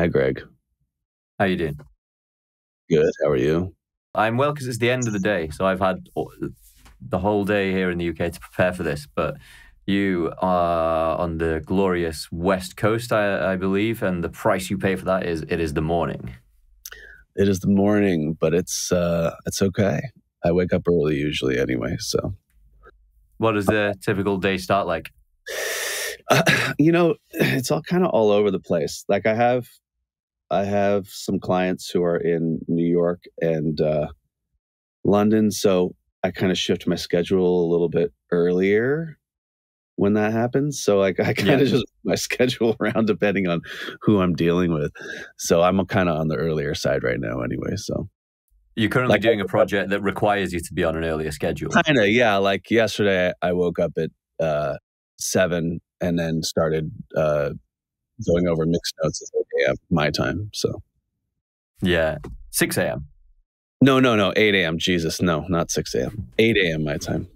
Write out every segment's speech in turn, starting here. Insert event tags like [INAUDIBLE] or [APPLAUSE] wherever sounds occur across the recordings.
Hi, Greg. How you doing? Good. How are you? I'm well because it's the end of the day, so I've had the whole day here in the UK to prepare for this. But you are on the glorious West Coast, I, I believe, and the price you pay for that is it is the morning. It is the morning, but it's uh, it's okay. I wake up early usually anyway. So, what does the typical day start like? Uh, [SIGHS] you know, [SIGHS] it's all kind of all over the place. Like I have, I have some clients who are in New York and uh, London, so I kind of shift my schedule a little bit earlier when that happens. So like I kind [LAUGHS] of yeah. just my schedule [LAUGHS] around depending on who I'm dealing with. So I'm kind of on the earlier side right now anyway. So you're currently like, doing a project that requires you to be on an earlier schedule. Kind of, yeah. Like yesterday, I woke up at uh, seven and then started uh, going over mixed notes at 8 a.m. my time. So, yeah, 6 a.m. No, no, no, 8 a.m. Jesus, no, not 6 a.m. 8 a.m. my time.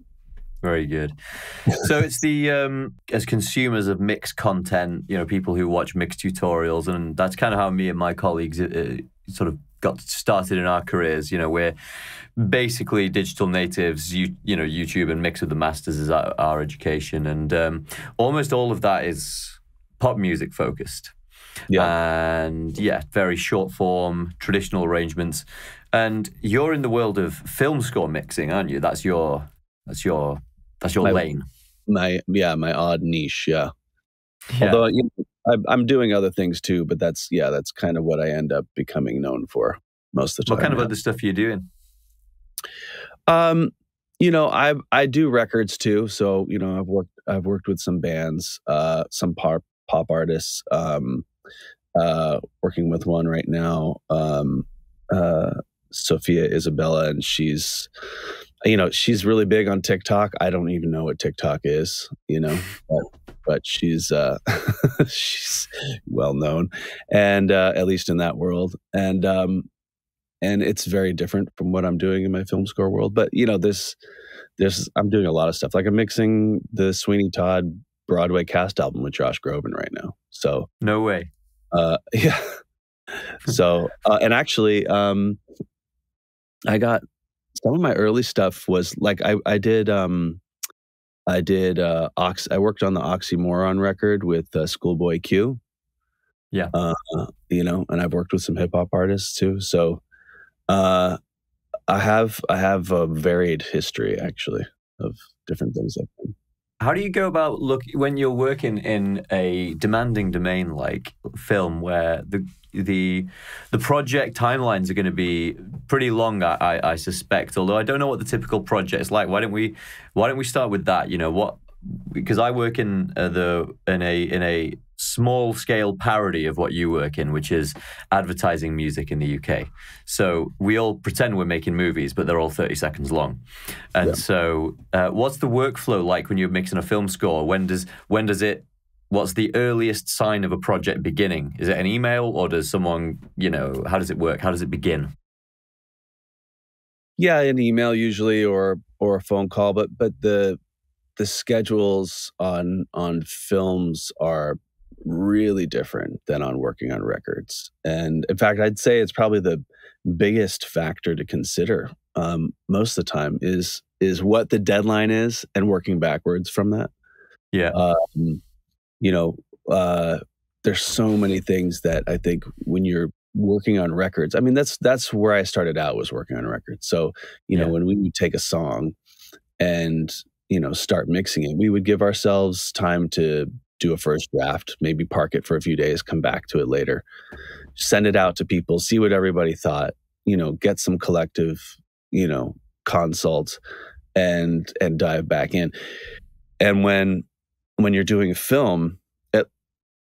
Very good. [LAUGHS] so it's the um, as consumers of mixed content, you know, people who watch mixed tutorials, and that's kind of how me and my colleagues uh, sort of got started in our careers. You know, we're basically digital natives. You you know, YouTube and Mix with the Masters is our, our education, and um, almost all of that is pop music focused. Yeah. And yeah, very short form, traditional arrangements. And you're in the world of film score mixing, aren't you? That's your that's your that's your my, lane. My yeah, my odd niche. Yeah. yeah. Although you know, I'm doing other things too, but that's yeah, that's kind of what I end up becoming known for most of the time. What kind of other stuff are you doing? Um, you know, I I do records too. So you know, I've worked I've worked with some bands, uh, some pop pop artists. Um, uh, working with one right now, um, uh, Sophia Isabella, and she's you know she's really big on TikTok. I don't even know what TikTok is, you know, [LAUGHS] but, but she's uh, [LAUGHS] she's well known, and uh, at least in that world, and um, and it's very different from what I'm doing in my film score world. But you know, this this I'm doing a lot of stuff. Like I'm mixing the Sweeney Todd Broadway cast album with Josh Groban right now. So no way. Uh, [LAUGHS] yeah. so uh, and actually, um, I got some of my early stuff was like I I did um I did uh Ox I worked on the Oxymoron record with uh, Schoolboy Q. Yeah. Uh, you know, and I've worked with some hip hop artists too. So uh I have I have a varied history actually of different things I've done. How do you go about look when you're working in a demanding domain like film where the the the project timelines are going to be pretty long, I, I, suspect. Although I don't know what the typical project is like. Why don't we Why don't we start with that? You know what? Because I work in uh, the in a in a small scale parody of what you work in, which is advertising music in the UK. So we all pretend we're making movies, but they're all 30 seconds long. And yeah. so, uh, what's the workflow like when you're mixing a film score? When does when does it what's the earliest sign of a project beginning? Is it an email or does someone, you know, how does it work? How does it begin? Yeah, an email usually or or a phone call, but but the the schedules on on films are really different than on working on records. And in fact, I'd say it's probably the biggest factor to consider um, most of the time is is what the deadline is and working backwards from that. Yeah. Um, you know, uh, there's so many things that I think when you're working on records, I mean, that's that's where I started out was working on records. So, you know, when we take a song and you know start mixing it, we would give ourselves time to do a first draft, maybe park it for a few days, come back to it later, send it out to people, see what everybody thought, you know, get some collective, you know, consults and and dive back in. And when when you're doing a film, it,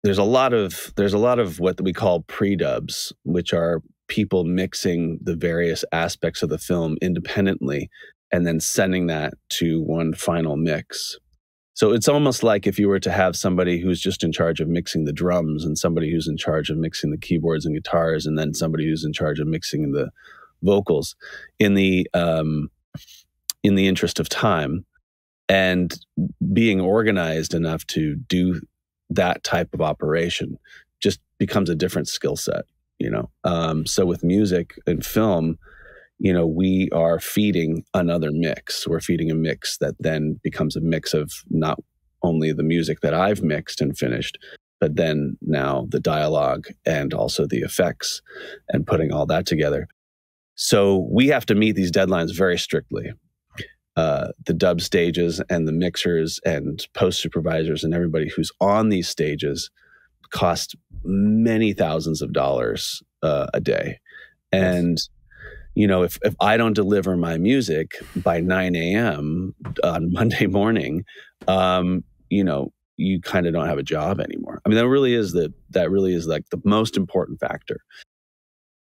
there's a lot of there's a lot of what we call pre-dubs, which are people mixing the various aspects of the film independently and then sending that to one final mix. So it's almost like if you were to have somebody who's just in charge of mixing the drums and somebody who's in charge of mixing the keyboards and guitars and then somebody who's in charge of mixing the vocals in the um, in the interest of time and being organized enough to do that type of operation just becomes a different skill set. You know, um, so with music and film, you know, we are feeding another mix. We're feeding a mix that then becomes a mix of not only the music that I've mixed and finished, but then now the dialogue and also the effects and putting all that together. So we have to meet these deadlines very strictly. Uh, the dub stages and the mixers and post supervisors and everybody who's on these stages cost many thousands of dollars uh, a day. And you know, if, if I don't deliver my music by 9 a.m. on [LAUGHS] Monday morning, um, you know, you kind of don't have a job anymore. I mean, that really is the that really is like the most important factor.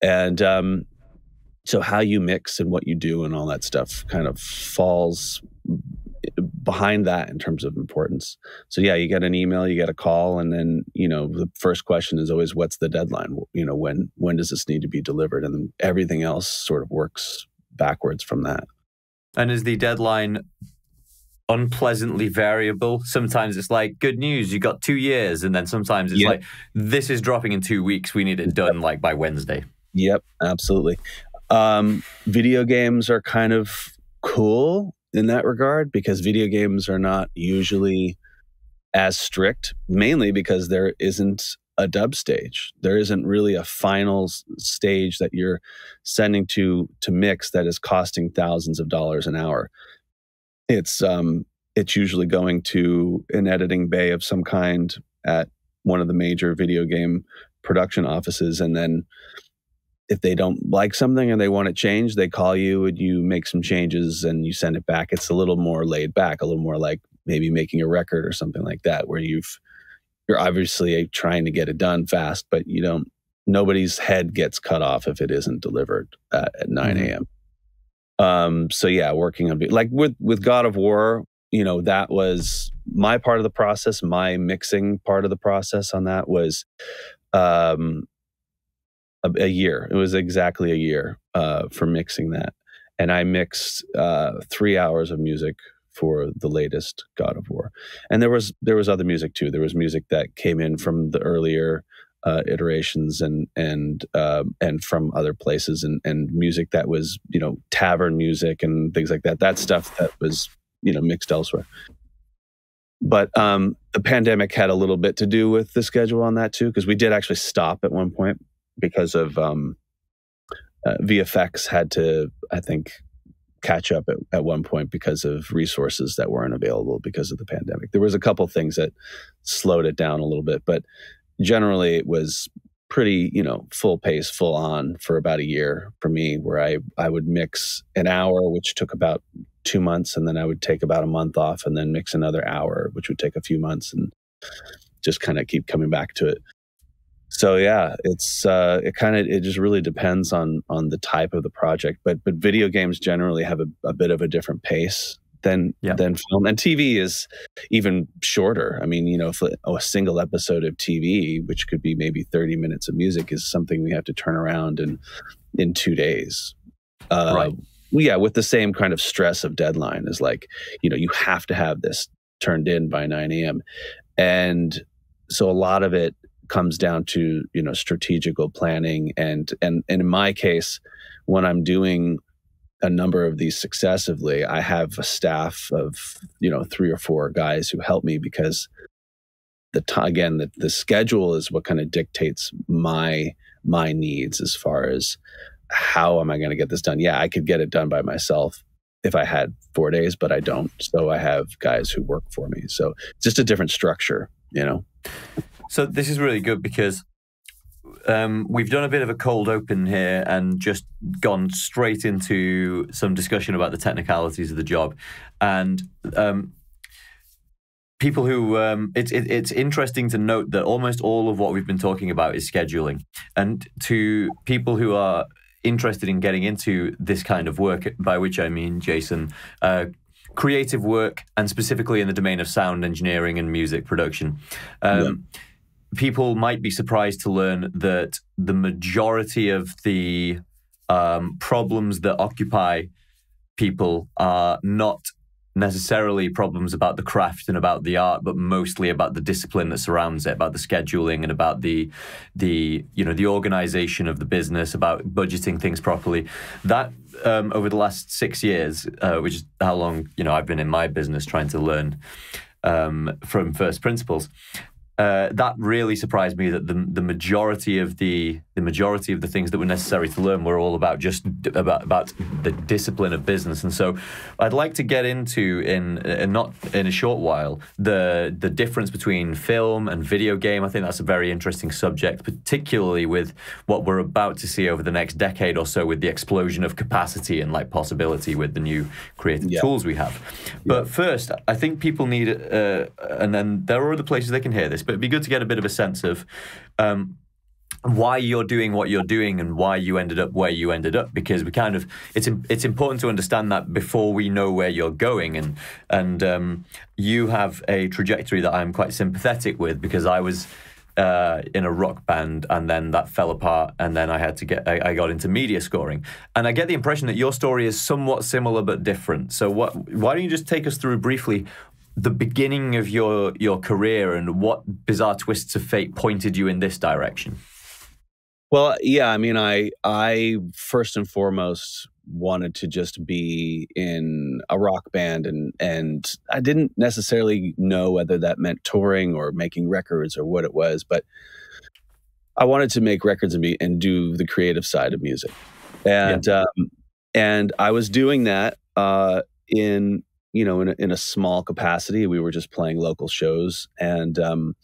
And um, so, how you mix and what you do and all that stuff kind of falls behind that in terms of importance. So yeah, you get an email, you get a call, and then you know the first question is always, "What's the deadline? You know, when when does this need to be delivered?" And then everything else sort of works backwards from that. And is the deadline unpleasantly variable? Sometimes it's like, "Good news, you got two years," and then sometimes it's yep. like, "This is dropping in two weeks. We need it done like by Wednesday." Yep, absolutely. Um, video games are kind of cool in that regard because video games are not usually as strict, mainly because there isn't a dub stage. There isn't really a final stage that you're sending to to mix that is costing thousands of dollars an hour. It's um it's usually going to an editing bay of some kind at one of the major video game production offices and then if they don't like something and they want it changed, they call you and you make some changes and you send it back. It's a little more laid back, a little more like maybe making a record or something like that, where you've you're obviously trying to get it done fast, but you don't. Nobody's head gets cut off if it isn't delivered at, at 9 a.m. Mm-hmm. Um, so yeah, working on like with with God of War, you know, that was my part of the process. My mixing part of the process on that was um, a, a year. It was exactly a year uh, for mixing that, and I mixed uh, three hours of music for the latest God of War, and there was there was other music too. There was music that came in from the earlier uh, iterations and and uh, and from other places and and music that was you know tavern music and things like that. That stuff that was you know mixed elsewhere. But um, the pandemic had a little bit to do with the schedule on that too, because we did actually stop at one point because of um, uh, VFX had to, I think, catch up at, at one point because of resources that weren't available because of the pandemic. There was a couple things that slowed it down a little bit, but generally it was pretty, you know, full pace, full on for about a year for me, where I I would mix an hour, which took about two months, and then I would take about a month off, and then mix another hour, which would take a few months, and just kind of keep coming back to it so yeah it's uh, it kind of it just really depends on on the type of the project but but video games generally have a, a bit of a different pace than yeah. than film and tv is even shorter. I mean you know if a, a, single episode of tv which could be maybe 30 minutes of music is something we have to turn around in in two days. Uh, right yeah with the same kind of stress of deadline is like you know you have to have this turned in by 9 a.m and so a lot of it comes down to you know strategical planning. And and, and in my case when i'm doing a number of these successively i have a staff of you know three or four guys who help me because the t- again the, the schedule is what kind of dictates my my needs as far as how am i going to get this done? Yeah i could get it done by myself if i had four days but i don't. So i have guys who work for me. So it's just a different structure you know so this is really good because um, we've done a bit of a cold open here and just gone straight into some discussion about the technicalities of the job, and um, people who um, it's it, it's interesting to note that almost all of what we've been talking about is scheduling, and to people who are interested in getting into this kind of work, by which I mean Jason. Uh, creative work and specifically in the domain of sound engineering and music production. Um, yeah people might be surprised to learn that the majority of the um, problems that occupy people are not necessarily problems about the craft and about the art, but mostly about the discipline that surrounds it, about the scheduling and about the the you know the organization of the business, about budgeting things properly. That um, over the last six years, uh, which is how long you know I've been in my business trying to learn um, from first principles uh, that really surprised me that the the majority of the the majority of the things that were necessary to learn were all about just about about the discipline of business. And so, I'd like to get into in, in not in a short while the the difference between film and video game. I think that's a very interesting subject, particularly with what we're about to see over the next decade or so with the explosion of capacity and like possibility with the new creative yeah. tools we have. But yeah. first, I think people need, uh, and then there are other places they can hear this but it'd be good to get a bit of a sense of um, why you're doing what you're doing and why you ended up where you ended up because we kind of it's it's important to understand that before we know where you're going. And and um, you have a trajectory that I'm quite sympathetic with because I was uh, in a rock band and then that fell apart and then I had to get I, I, got into media scoring. And I get the impression that your story is somewhat similar but different. So what why don't you just take us through briefly the beginning of your your career and what bizarre twists of fate pointed you in this direction? Well, yeah, I mean, I I first and foremost wanted to just be in a rock band and and I didn't necessarily know whether that meant touring or making records or what it was, but I wanted to make records and be and do the creative side of music. And yeah. um, and I was doing that uh, in you know, in a, in a small capacity. We were just playing local shows, and um,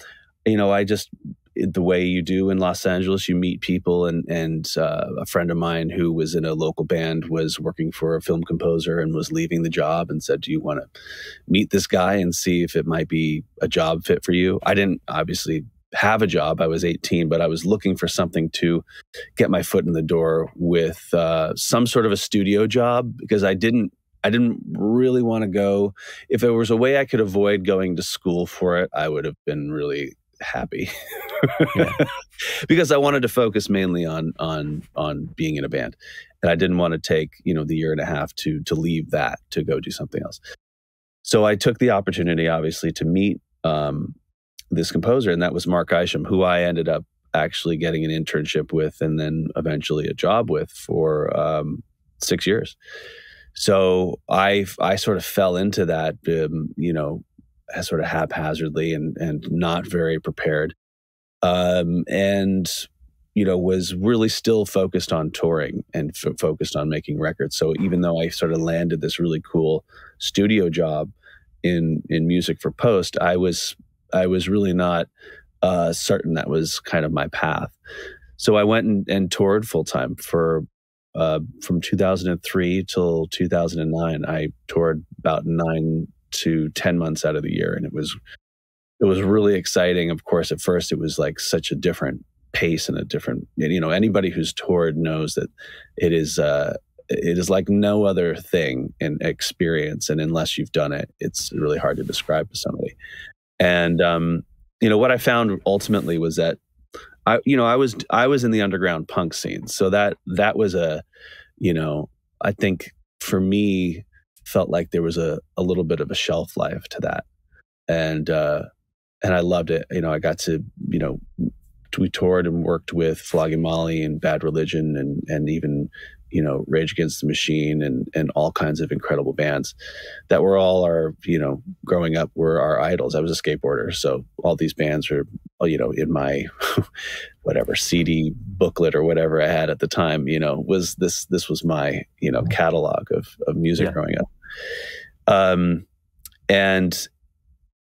you know, I just the way you do in Los Angeles, you meet people, and and uh, a friend of mine who was in a local band was working for a film composer and was leaving the job, and said, "Do you want to meet this guy and see if it might be a job fit for you?" I didn't obviously have a job. I was 18, but I was looking for something to get my foot in the door with uh, some sort of a studio job because I didn't I didn't really want to go. If there was a way I could avoid going to school for it, I would have been really happy [LAUGHS] because I wanted to focus mainly on on on being in a band, and I didn't want to take you know the year and a half to to leave that to go do something else. So I took the opportunity, obviously, to meet um, this composer, and that was Mark Isham, who I ended up actually getting an internship with, and then eventually a job with for um, six years. So I I sort of fell into that, um, you know, sort of haphazardly and and not very prepared, um, and you know was really still focused on touring and f- focused on making records. So even though I sort of landed this really cool studio job in in music for Post, I was I was really not uh, certain that was kind of my path. So I went and, and toured full time for uh, from 2003 till 2009, I toured about nine to 10 months out of the year. And it was, it was really exciting. Of course, at first it was like such a different pace and a different, you know, anybody who's toured knows that it is, uh, it is like no other thing in experience. And unless you've done it, it's really hard to describe to somebody. And, um, you know, what I found ultimately was that I you know I was I was in the underground punk scene, so that that was a you know I think for me felt like there was a a little bit of a shelf life to that, and uh, and I loved it. You know, I got to you know we toured and worked with Flogging Molly and Bad Religion and and even you know Rage Against the Machine and and all kinds of incredible bands that were all our you know growing up were our idols. I was a skateboarder, so all these bands were you know in my [LAUGHS] whatever CD booklet or whatever I had at the time. You know was this this was my you know catalog of of music yeah. growing up. Um, and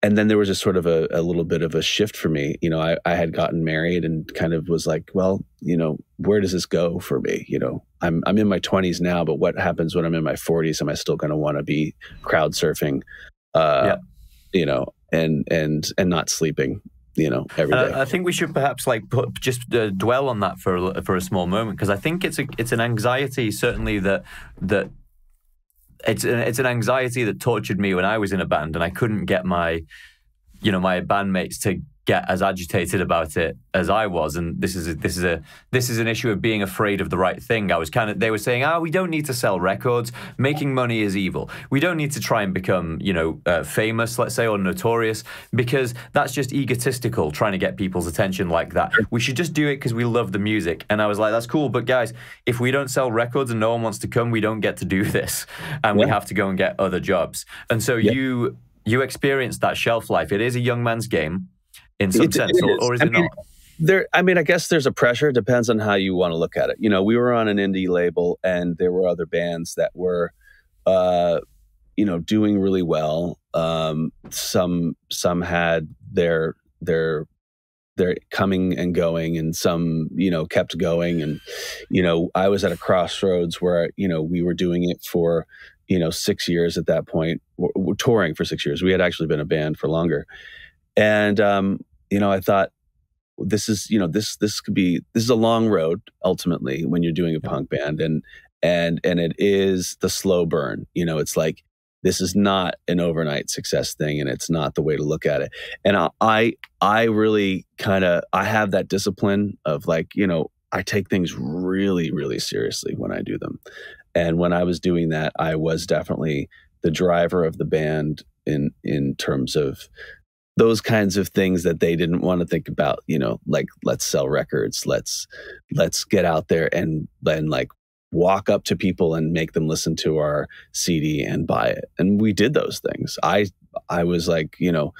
and then there was a sort of a, a, little bit of a shift for me. You know, I, I had gotten married and kind of was like, well, you know, where does this go for me? You know, I'm I'm in my 20s now, but what happens when I'm in my 40s? Am I still going to want to be crowd surfing? Uh, yeah. You know, and and and not sleeping. You know, every day. Uh, I think we should perhaps like put, just uh, dwell on that for a, for a small moment because I think it's a it's an anxiety certainly that that it's an, it's an anxiety that tortured me when I was in a band and I couldn't get my, you know, my bandmates to get as agitated about it as I was. And this is a, this is a this is an issue of being afraid of the right thing. I was kind of they were saying, "Ah, oh, we don't need to sell records. Making money is evil. We don't need to try and become, you know, uh, famous, let's say, or notorious, because that's just egotistical trying to get people's attention like that. We should just do it because we love the music." And I was like, "That's cool, but guys, if we don't sell records and no one wants to come, we don't get to do [LAUGHS] this, and yeah. we have to go and get other jobs." And so yeah. you you experienced that shelf life. It is a young man's game in some it, sense, it or, or, is I it mean, not? There, I mean, I guess there's a pressure. Depends on how you want to look at it. You know, we were on an indie label, and there were other bands that were, uh, you know, doing really well. Um, some some had their their their coming and going, and some you know kept going. And you know, I was at a crossroads where you know we were doing it for you know six years at that point, we're, we're touring for six years. We had actually been a band for longer, and um, you know, I thought this is, you know, this this could be this is a long road ultimately when you're doing a punk band and and and it is the slow burn. You know, it's like this is not an overnight success thing and it's not the way to look at it. And I I, I really kind of I have that discipline of like, you know, I take things really really seriously when I do them. And when I was doing that, I was definitely the driver of the band in in terms of those kinds of things that they didn't want to think about you know like let's sell records let's let's get out there and then like walk up to people and make them listen to our cd and buy it. And we did those things. I i was like you know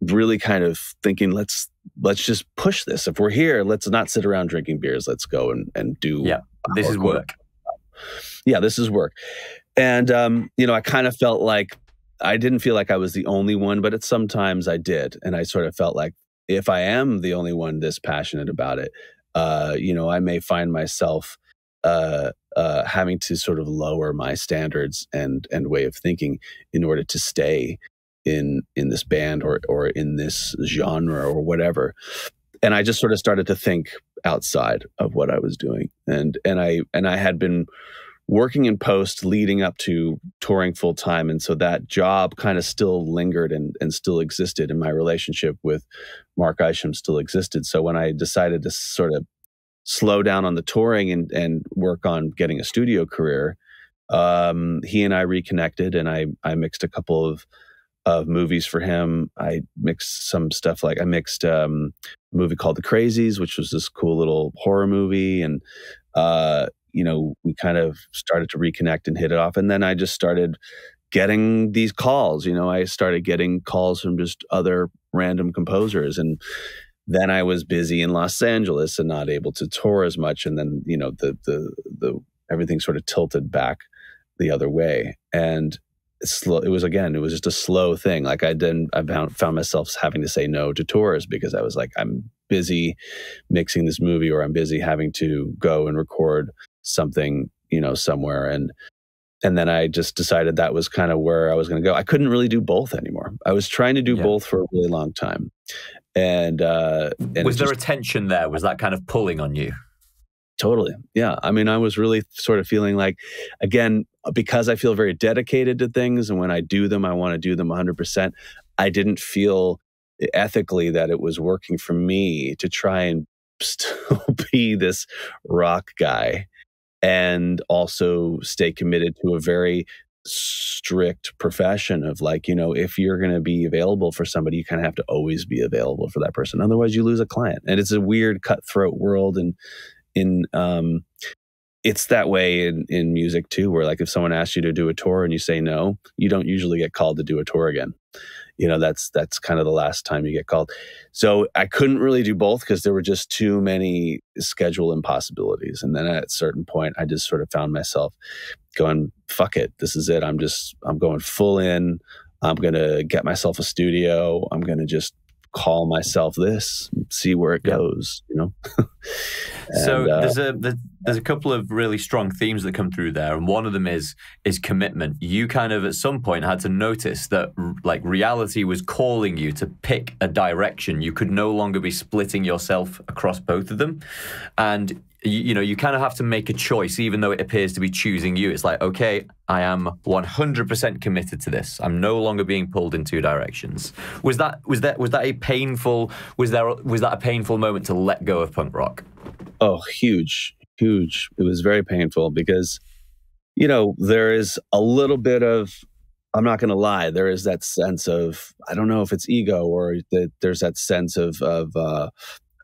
really kind of thinking let's let's just push this. If we're here let's not sit around drinking beers. Let's go and and do yeah. This is work. yeah this is work. And um you know i kind of felt like I didn't feel like I was the only one, but at sometimes I did. And I sort of felt like if I am the only one this passionate about it, uh, you know, I may find myself uh, uh, having to sort of lower my standards and and way of thinking in order to stay in in this band or or in this genre or whatever. And I just sort of started to think outside of what I was doing, and and I and I had been working in post leading up to touring full time. And so that job kind of still lingered and, and still existed. And my relationship with Mark Isham still existed. So when I decided to sort of slow down on the touring and, and work on getting a studio career, um, he and I reconnected and I, I mixed a couple of, of movies for him. I mixed some stuff like I mixed um, a movie called The Crazies, which was this cool little horror movie, and uh, you know, we kind of started to reconnect and hit it off. And then I just started getting these calls. You know, I started getting calls from just other random composers. And then I was busy in Los Angeles and not able to tour as much. And then, you know, the the the everything sort of tilted back the other way. And slow it was again it was just a slow thing like i didn't i found, found myself having to say no to tours because i was like i'm busy mixing this movie or i'm busy having to go and record something, you know, somewhere. And and then I just decided that was kind of where I was going to go. I couldn't really do both anymore. I was trying to do yeah. both for a really long time. And, uh, and was there just, a tension there? Was that kind of pulling on you? Totally. Yeah. I mean, I was really sort of feeling like, again, because I feel very dedicated to things and when I do them, I want to do them 100%. I didn't feel ethically that it was working for me to try and [LAUGHS] still be this rock guy and also stay committed to a very strict profession of like you know if you're going to be available for somebody you kind of have to always be available for that person otherwise you lose a client. And it's a weird cutthroat world and in um it's that way in in music too where like if someone asks you to do a tour and you say no you don't usually get called to do a tour again you know that's that's kind of the last time you get called. So i couldn't really do both because there were just too many schedule impossibilities. And then at a certain point i just sort of found myself going fuck it. This is it. I'm just i'm going full in. I'm going to get myself a studio. I'm going to just call myself this see where it goes you know [LAUGHS] so uh, there's a there's a couple of really strong themes that come through there, and one of them is is commitment. You kind of at some point had to notice that like reality was calling you to pick a direction. You could no longer be splitting yourself across both of them, and you, you know you kind of have to make a choice, even though it appears to be choosing you. It's like okay, I am 100% committed to this. I'm no longer being pulled in two directions. Was that was that was that a painful was there was that a painful moment to let go of punk rock? Oh, huge, huge. It was very painful because, you know, there is a little bit of, I'm not going to lie, there is that sense of, I don't know if it's ego or that there's that sense of, of, uh,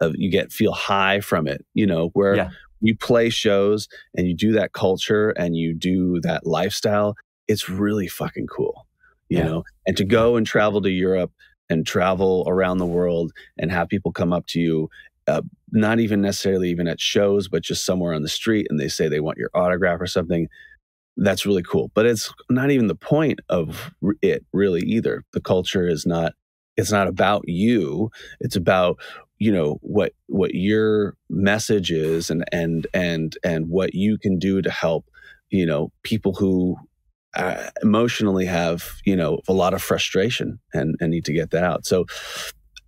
of you get feel high from it, you know, where yeah. you play shows and you do that culture and you do that lifestyle. It's really fucking cool, you yeah. know, and to go and travel to Europe and travel around the world and have people come up to you uh, not even necessarily even at shows, but just somewhere on the street, and they say they want your autograph or something. That's really cool. But it's not even the point of it really either. The culture is not. It's not about you. It's about you know what what your message is and and and and what you can do to help you know people who uh, emotionally have you know a lot of frustration and and need to get that out. So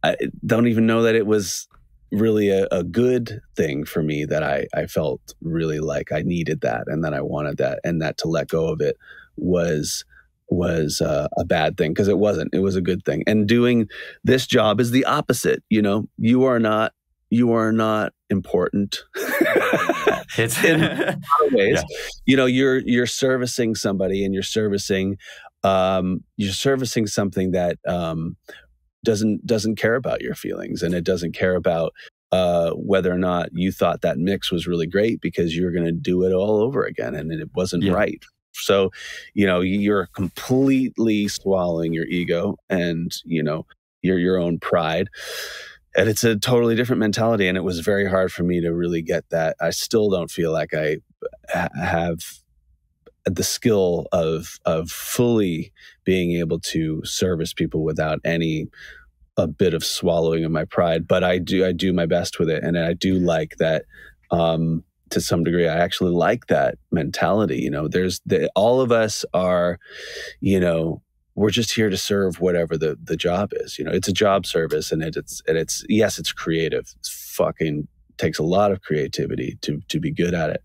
i don't even know that it was really a, a, good thing for me that I, I felt really like I needed that and that I wanted that and that to let go of it was was uh, a bad thing because it wasn't it was a good thing and doing this job is the opposite you know you are not you are not important [LAUGHS] it's [LAUGHS] in a lot of [LAUGHS] ways yeah. you know you're you're servicing somebody and you're servicing um, you're servicing something that um, doesn't doesn't care about your feelings and it doesn't care about uh, whether or not you thought that mix was really great because you're going to do it all over again and it wasn't yeah. right. So, you know, you're completely swallowing your ego and, you know, your your own pride. And it's a totally different mentality. And it was very hard for me to really get that. I still don't feel like I have the skill of of fully being able to service people without any a bit of swallowing of my pride but i do i do my best with it and i do like that um to some degree i actually like that mentality you know there's the, all of us are you know we're just here to serve whatever the the job is you know it's a job service and it, it's and it's yes it's creative. It's fucking takes a lot of creativity to to be good at it.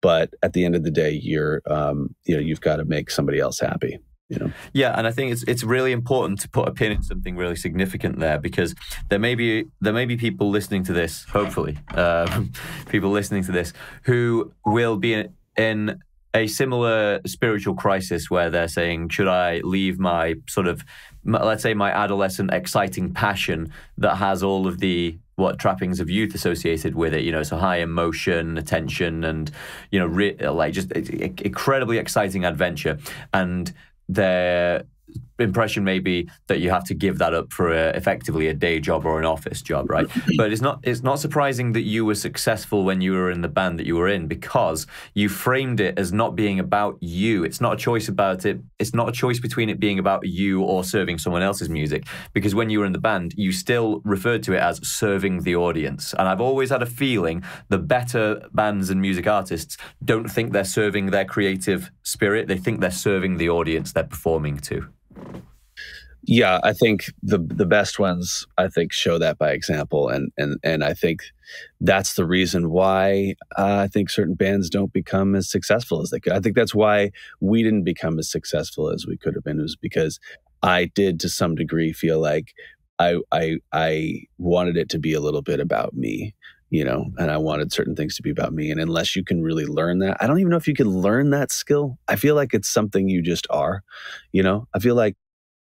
But at the end of the day you're um, you know you've got to make somebody else happy know yeah and i think it's it's really important to put a pin in something really significant there because there may be there may be people listening to this hopefully uh, [LAUGHS] people listening to this who will be in, in a similar spiritual crisis where they're saying should i leave my sort of let's say my adolescent exciting passion that has all of the what trappings of youth associated with it. You know, so high emotion, attention, and you know, re- like just incredibly exciting adventure. And they're impression may be that you have to give that up for a, effectively a day job or an office job, right? [CLEARS THROAT] but it's not it's not surprising that you were successful when you were in the band that you were in because you framed it as not being about you. It's not a choice about it. It's not a choice between it being about you or serving someone else's music. Because when you were in the band, you still referred to it as serving the audience. And I've always had a feeling the better bands and music artists don't think they're serving their creative spirit. They think they're serving the audience they're performing to. Yeah, I think the the best ones I think show that by example, and and and I think that's the reason why uh, I think certain bands don't become as successful as they could. I think that's why we didn't become as successful as we could have been. It was because I did to some degree feel like I I I wanted it to be a little bit about me, you know, and I wanted certain things to be about me. And unless you can really learn that, I don't even know if you can learn that skill. I feel like it's something you just are, you know. I feel like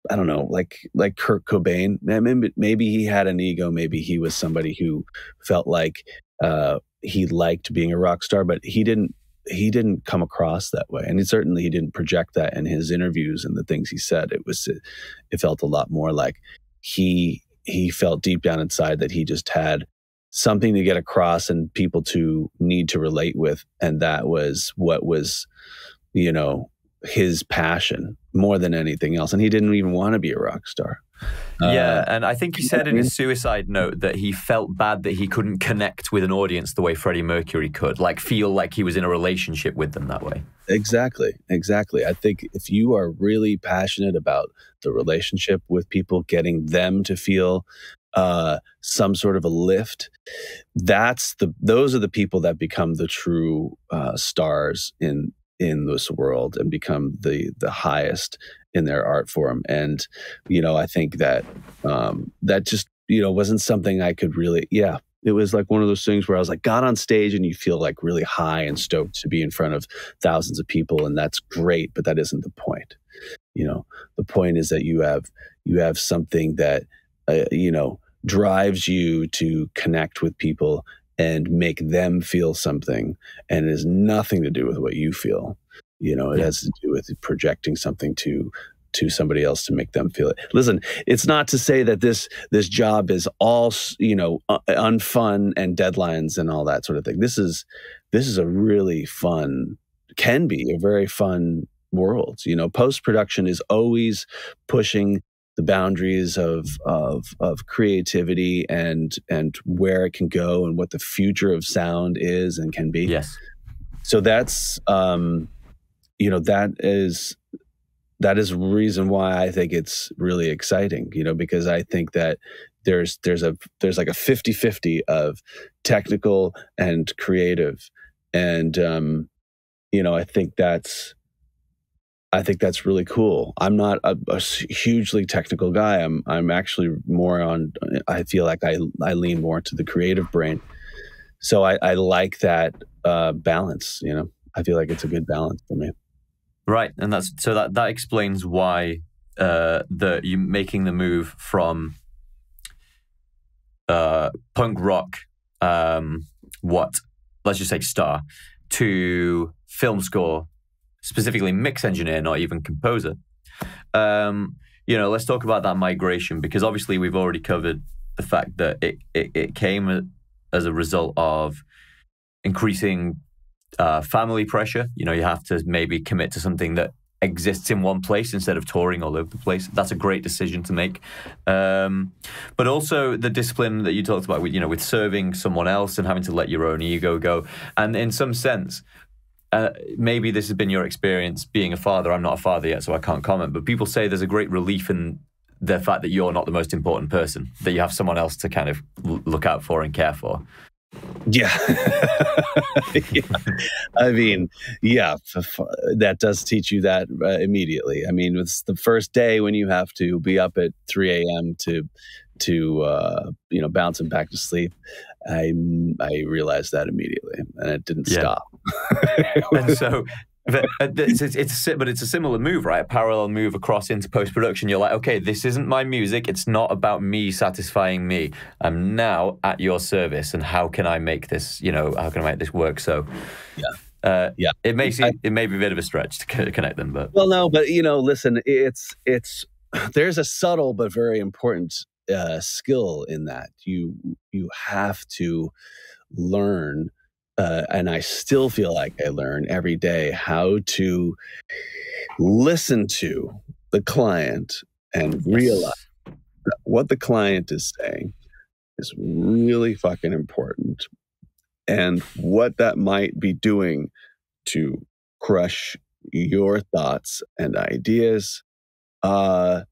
I don't know, like like Kurt Cobain. Maybe, he had an ego. Maybe he was somebody who felt like uh, he liked being a rock star, but he didn't. He didn't come across that way, and he, certainly he didn't project that in his interviews and the things he said. It was it, it felt a lot more like he he felt deep down inside that he just had something to get across and people to need to relate with, and that was what was, you know, his passion more than anything else. And he didn't even want to be a rock star. Yeah, uh, and I think he said in his [LAUGHS] suicide note that he felt bad that he couldn't connect with an audience the way Freddie Mercury could, like feel like he was in a relationship with them that way. Exactly, exactly. I think if you are really passionate about the relationship with people, getting them to feel uh, some sort of a lift, that's the those are the people that become the true uh, stars in in this world and become the the highest in their art form. And, you know, I think that um, that just, you know, wasn't something I could really, yeah. It was like one of those things where I was like, got on stage and you feel like really high and stoked to be in front of thousands of people. And that's great, but that isn't the point. You know, the point is that you have, you have something that, uh, you know, drives you to connect with people and make them feel something and it has nothing to do with what you feel you know, it yeah. has to do with projecting something to to somebody else to make them feel it. Listen, it's not to say that this this job is all you know unfun and deadlines and all that sort of thing. This is this is a really fun, can be a very fun world. You know, post production is always pushing the boundaries of of of creativity and and where it can go and what the future of sound is and can be. Yes. So that's um you know that is that is reason why I think it's really exciting, you know, because I think that there's there's a there's like a 50-50 of technical and creative. And um, you know, I think that's I think that's really cool. I'm not a, a, hugely technical guy. I'm I'm actually more on I feel like I I lean more to the creative brain. So I, I like that uh, balance, you know. I feel like it's a good balance for me. Right, and that's so that that explains why uh, the you making the move from uh, punk rock, um, what let's just say star, to film score, specifically mix engineer, not even composer. Um, you know, let's talk about that migration because obviously we've already covered the fact that it, it, it came as a result of increasing uh, family pressure. You know, you have to maybe commit to something that exists in one place instead of touring all over the place. That's a great decision to make. Um, but also the discipline that you talked about, with, you know, with serving someone else and having to let your own ego go. And in some sense, uh, maybe this has been your experience being a father. I'm not a father yet, so I can't comment. But people say there's a great relief in the fact that you're not the most important person, that you have someone else to kind of look out for and care for. Yeah. [LAUGHS] yeah. I mean, yeah, that does teach you that uh, immediately. I mean, it's the first day when you have to be up at 3 a.m. to, to, uh, you know, bouncing back to sleep. I, I realized that immediately and it didn't yeah. stop. [LAUGHS] and so but it's, it's, it's, but it's a similar move, right? A parallel move across into post production. You're like, okay, this isn't my music. It's not about me satisfying me. I'm now at your service, and how can I make this? You know, how can I make this work? So, yeah. Uh, yeah, it may seem, it may be a bit of a stretch to connect them, but well, no, but you know, listen, it's it's there's a subtle but very important uh, skill in that you you have to learn uh, and I still feel like I learn every day how to listen to the client and realize that what the client is saying is really fucking important. And what that might be doing to crush your thoughts and ideas, uh,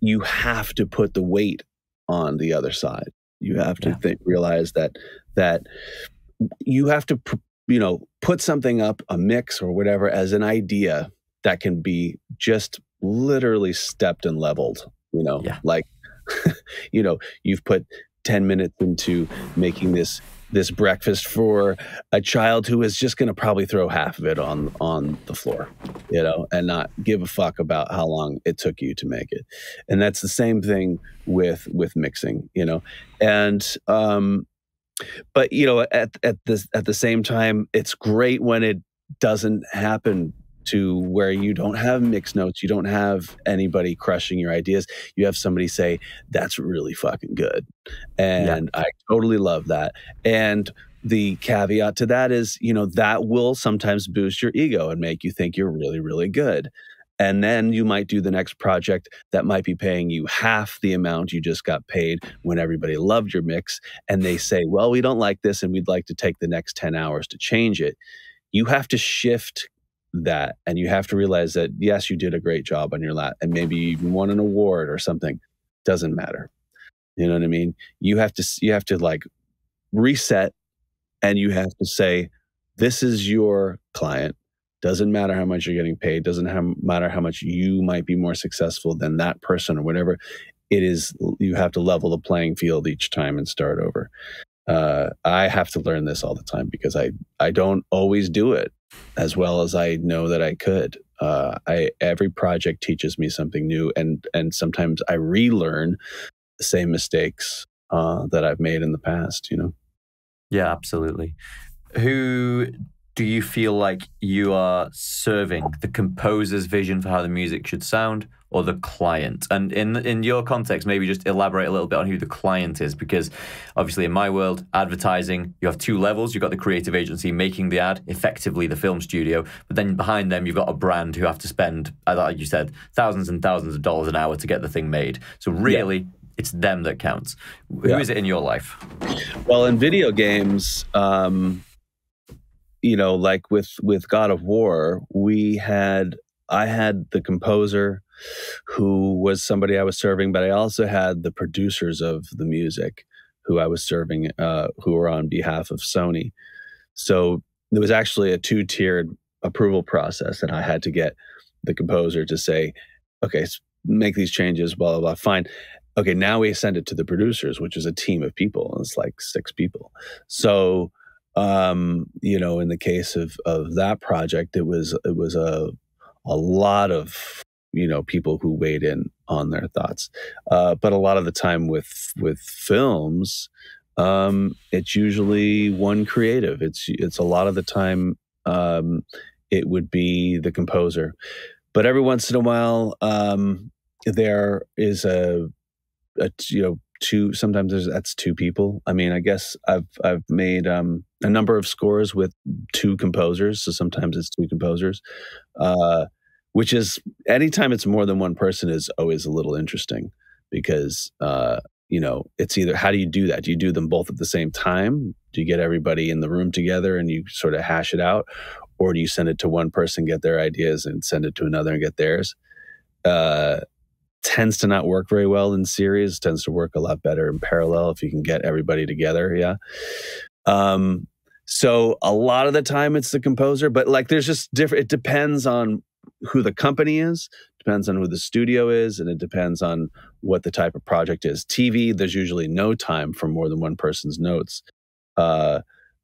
you have to put the weight on the other side. You have to yeah. think, realize that that you have to you know put something up a mix or whatever as an idea that can be just literally stepped and leveled you know yeah. like [LAUGHS] you know you've put 10 minutes into making this this breakfast for a child who is just going to probably throw half of it on on the floor you know and not give a fuck about how long it took you to make it. And that's the same thing with with mixing you know? And um but you know at at this at the same time it's great when it doesn't happen to where you don't have mixed notes you don't have anybody crushing your ideas you have somebody say that's really fucking good and yeah. i totally love that and the caveat to that is, you know, that will sometimes boost your ego and make you think you're really, really good. And then you might do the next project that might be paying you half the amount you just got paid when everybody loved your mix. And they say, well, we don't like this and we'd like to take the next 10 hours to change it. You have to shift that and you have to realize that, yes, you did a great job on your lat and maybe you even won an award or something. Doesn't matter. You know what I mean? You have to, you have to like reset and you have to say, this is your client doesn't matter how much you're getting paid. Doesn't matter how much you might be more successful than that person or whatever. It is you have to level the playing field each time and start over. Uh, I have to learn this all the time because I I don't always do it as well as I know that I could. Uh, I every project teaches me something new, and and sometimes I relearn the same mistakes uh, that I've made in the past. You know. Yeah, absolutely. Who do you feel like you are serving the composer's vision for how the music should sound or the client and in in your context maybe just elaborate a little bit on who the client is because obviously in my world advertising you have two levels you've got the creative agency making the ad effectively the film studio but then behind them you've got a brand who have to spend like you said thousands and thousands of dollars an hour to get the thing made so really yeah it's them that counts. Who yeah. is it in your life? Well, in video games, um, you know, like with with God of War, we had I had the composer who was somebody I was serving, but I also had the producers of the music who I was serving, uh, who were on behalf of Sony. So there was actually a two tiered approval process, and I had to get the composer to say, "Okay, make these changes." Blah blah blah. Fine. Okay, now we send it to the producers, which is a team of people. It's like six people. So um, you know, in the case of of that project, it was it was a a lot of you know people who weighed in on their thoughts, uh, but a lot of the time with with films, um, it's usually one creative. It's it's a lot of the time um, it would be the composer, but every once in a while um, there is a, a you know two sometimes there's that's two people. I mean i guess i've i've made um a number of scores with two composers so sometimes it's two composers. Uh which is anytime it's more than one person is always a little interesting because uh you know it's either how do you do that? Do you do them both at the same time? Do you get everybody in the room together and you sort of hash it out? Or do you send it to one person get their ideas and send it to another and get theirs? Uh tends to not work very well in series tends to work a lot better in parallel if you can get everybody together yeah. Um so a lot of the time it's the composer but like there's just different it depends on who the company is depends on who the studio is and it depends on what the type of project is. Tv there's usually no time for more than one person's notes. Uh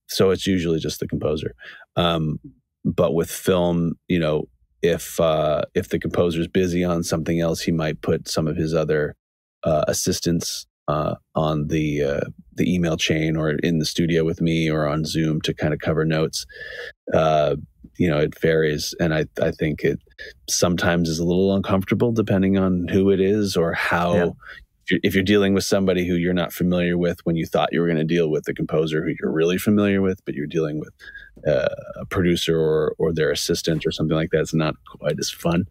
so it's usually just the composer. Um but with film you know if uh, if the composer's busy on something else, he might put some of his other uh, assistants uh, on the uh, the email chain or in the studio with me or on Zoom to kind of cover notes. Uh, you know, it varies, and I I think it sometimes is a little uncomfortable depending on who it is or how. Yeah. If you're dealing with somebody who you're not familiar with when you thought you were going to deal with the composer who you're really familiar with, but you're dealing with uh, a producer or or their assistant or something like that. It's not quite as fun.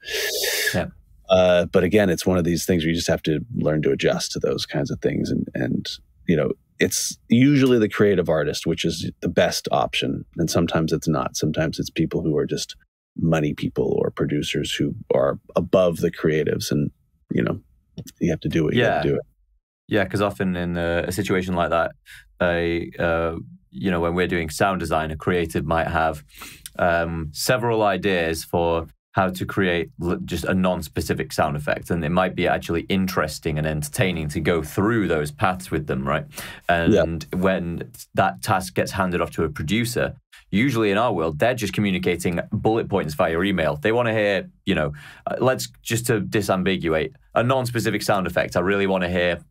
Yeah. Uh, but again, it's one of these things where you just have to learn to adjust to those kinds of things, and and you know, it's usually the creative artist, which is the best option, and sometimes it's not. Sometimes it's people who are just money people or producers who are above the creatives, and you know, you have to do it. Yeah. do it. Yeah, because often in a, a, situation like that, a uh, you know, when we're doing sound design, a creative might have um, several ideas for how to create just a non-specific sound effect and it might be actually interesting and entertaining to go through those paths with them right and yeah. when that task gets handed off to a producer usually in our world they're just communicating bullet points via email they want to hear you know uh, let's just to disambiguate a non-specific sound effect i really want to hear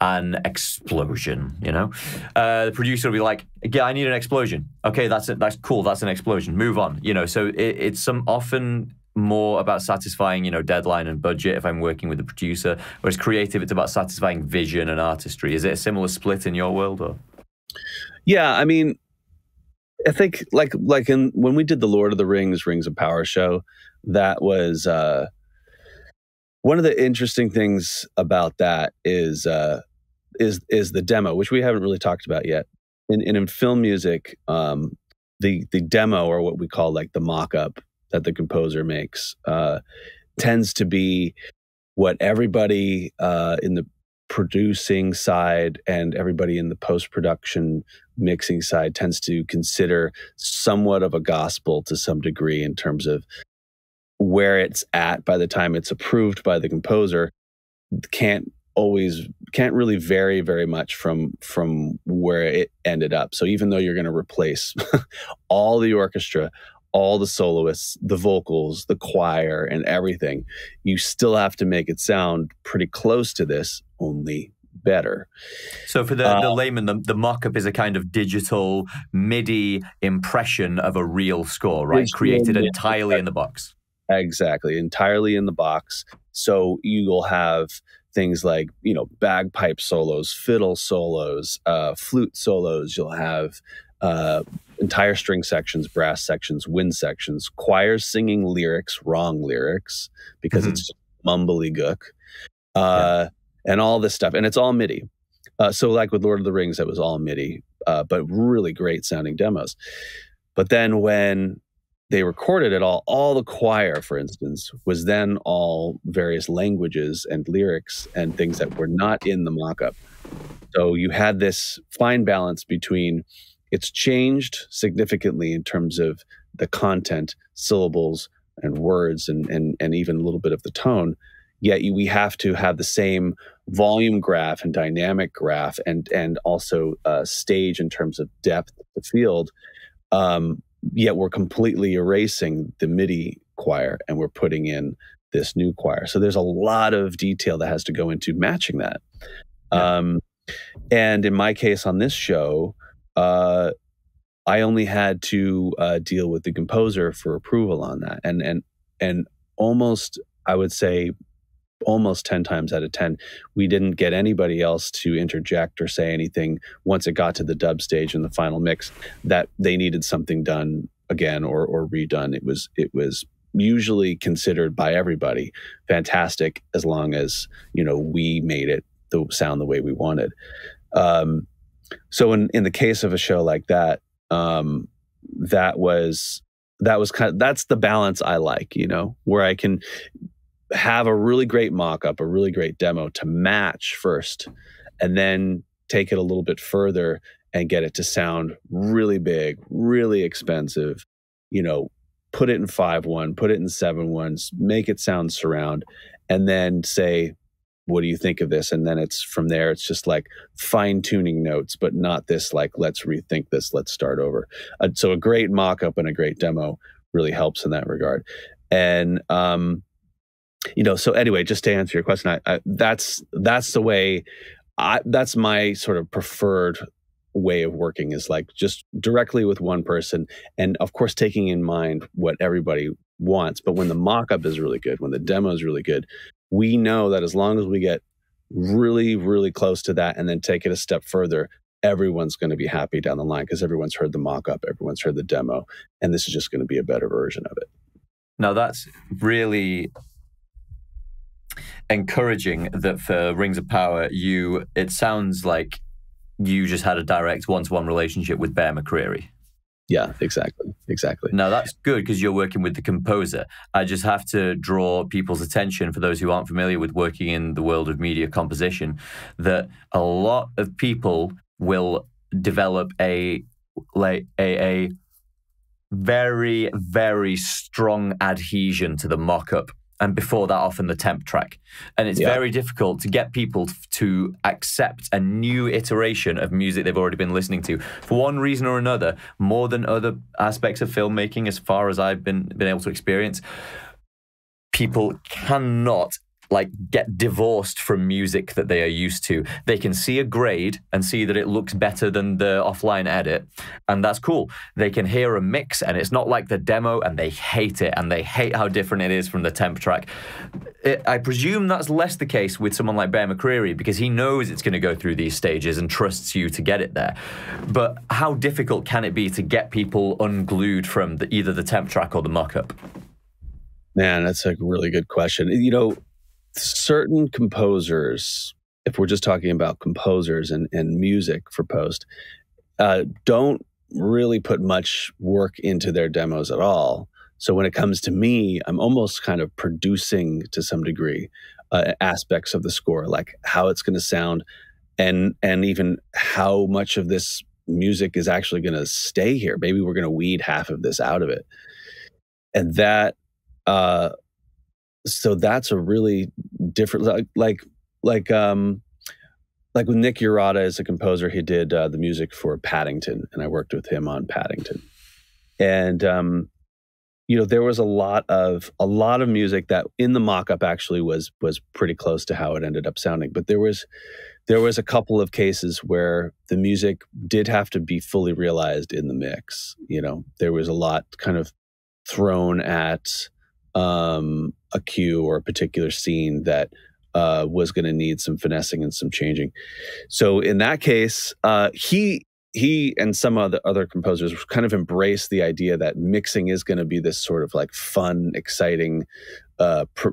an explosion. You know, uh, the producer will be like, "Yeah, I need an explosion." Okay, that's it. That's cool. That's an explosion. Move on. You know, so it, it's some often more about satisfying, you know, deadline and budget if I'm working with a producer, whereas creative, it's about satisfying vision and artistry. Is it a similar split in your world, or? Yeah, I mean, I think like like in when we did the Lord of the Rings Rings of Power show, that was uh one of the interesting things about that is uh is is the demo, which we haven't really talked about yet. In in, in film music, um the the demo or what we call like the mock-up that the composer makes uh tends to be what everybody uh in the producing side and everybody in the post production mixing side tends to consider somewhat of a gospel to some degree in terms of where it's at by the time it's approved by the composer. Can't always can't really vary very much from from where it ended up. So even though you're going to replace [LAUGHS] all the orchestra all the soloists, the vocals, the choir, and everything, you still have to make it sound pretty close to this, only better. So for the, uh, the layman, the, the mock-up is a kind of digital MIDI impression of a real score, right? Created entirely in the box. Exactly, entirely in the box. So you will have things like you know bagpipe solos, fiddle solos, uh, flute solos. You'll have uh, entire string sections, brass sections, wind sections, choirs singing lyrics, wrong lyrics, because mm-hmm. it's mumbly gook, uh, yeah. and all this stuff. And it's all MIDI. Uh, so, like with Lord of the Rings, it was all MIDI, uh, but really great sounding demos. But then when they recorded it all, all the choir, for instance, was then all various languages and lyrics and things that were not in the mock up. So you had this fine balance between it's changed significantly in terms of the content, syllables, and words, and, and, and even a little bit of the tone. Yet we have to have the same volume graph and dynamic graph, and and also uh, stage in terms of depth of the field. Um, yet we're completely erasing the MIDI choir, and we're putting in this new choir. So there's a lot of detail that has to go into matching that. Yeah. Um, and in my case on this show, uh, I only had to uh, deal with the composer for approval on that, and and and almost I would say almost 10 times out of 10 we didn't get anybody else to interject or say anything once it got to the dub stage and the final mix that they needed something done again or or redone. It was it was usually considered by everybody fantastic as long as you know we made it the sound the way we wanted. Um, so in in the case of a show like that, um, that was that was kind of that's the balance I like, you know, where I can have a really great mock-up, a really great demo to match first, and then take it a little bit further and get it to sound really big, really expensive, you know, put it in 5-1, put it in 7-1s, make it sound surround, and then say, what do you think of this? And then it's from there it's just like fine tuning notes but not this like let's rethink this let's start over. Uh, so a great mock-up and a great demo really helps in that regard. And um you know so anyway just to answer your question I, I that's that's the way i that's my sort of preferred way of working is like just directly with one person and of course taking in mind what everybody wants. But when the mock-up is really good when the demo is really good we know that as long as we get really, really close to that and then take it a step further, everyone's going to be happy down the line because everyone's heard the mock up, everyone's heard the demo, and this is just going to be a better version of it. Now, that's really encouraging that for Rings of Power, you, it sounds like you just had a direct one to one relationship with Bear McCreary. Yeah, exactly. Exactly. Now that's good because you're working with the composer. I just have to draw people's attention for those who aren't familiar with working in the world of media composition that a lot of people will develop a like a, a very very strong adhesion to the mock-up and before that often the temp track and it's yeah. very difficult to get people to accept a new iteration of music they've already been listening to for one reason or another more than other aspects of filmmaking as far as i've been been able to experience people cannot like get divorced from music that they are used to. They can see a grade and see that it looks better than the offline edit, and that's cool. They can hear a mix and it's not like the demo, and they hate it and they hate how different it is from the temp track. It, I presume that's less the case with someone like Bear McCreary because he knows it's going to go through these stages and trusts you to get it there. But how difficult can it be to get people unglued from the, either the temp track or the mock-up? Man, that's a really good question. You know, certain composers, if we're just talking about composers and, and music for post, uh, don't really put much work into their demos at all. So when it comes to me, I'm almost kind of producing to some degree uh, aspects of the score, like how it's going to sound, and and even how much of this music is actually going to stay here. Maybe we're going to weed half of this out of it, and that uh, so that's a really different like like like um like with Nick Urata as a composer, he did uh, the music for Paddington, and I worked with him on Paddington. And um, you know, there was a lot of a lot of music that in the mock-up actually was was pretty close to how it ended up sounding. But there was there was a couple of cases where the music did have to be fully realized in the mix. You know, there was a lot kind of thrown at um, a cue or a particular scene that uh, was going to need some finessing and some changing. So in that case, uh, he he and some of the other composers kind of embrace the idea that mixing is going to be this sort of like fun, exciting uh, pr-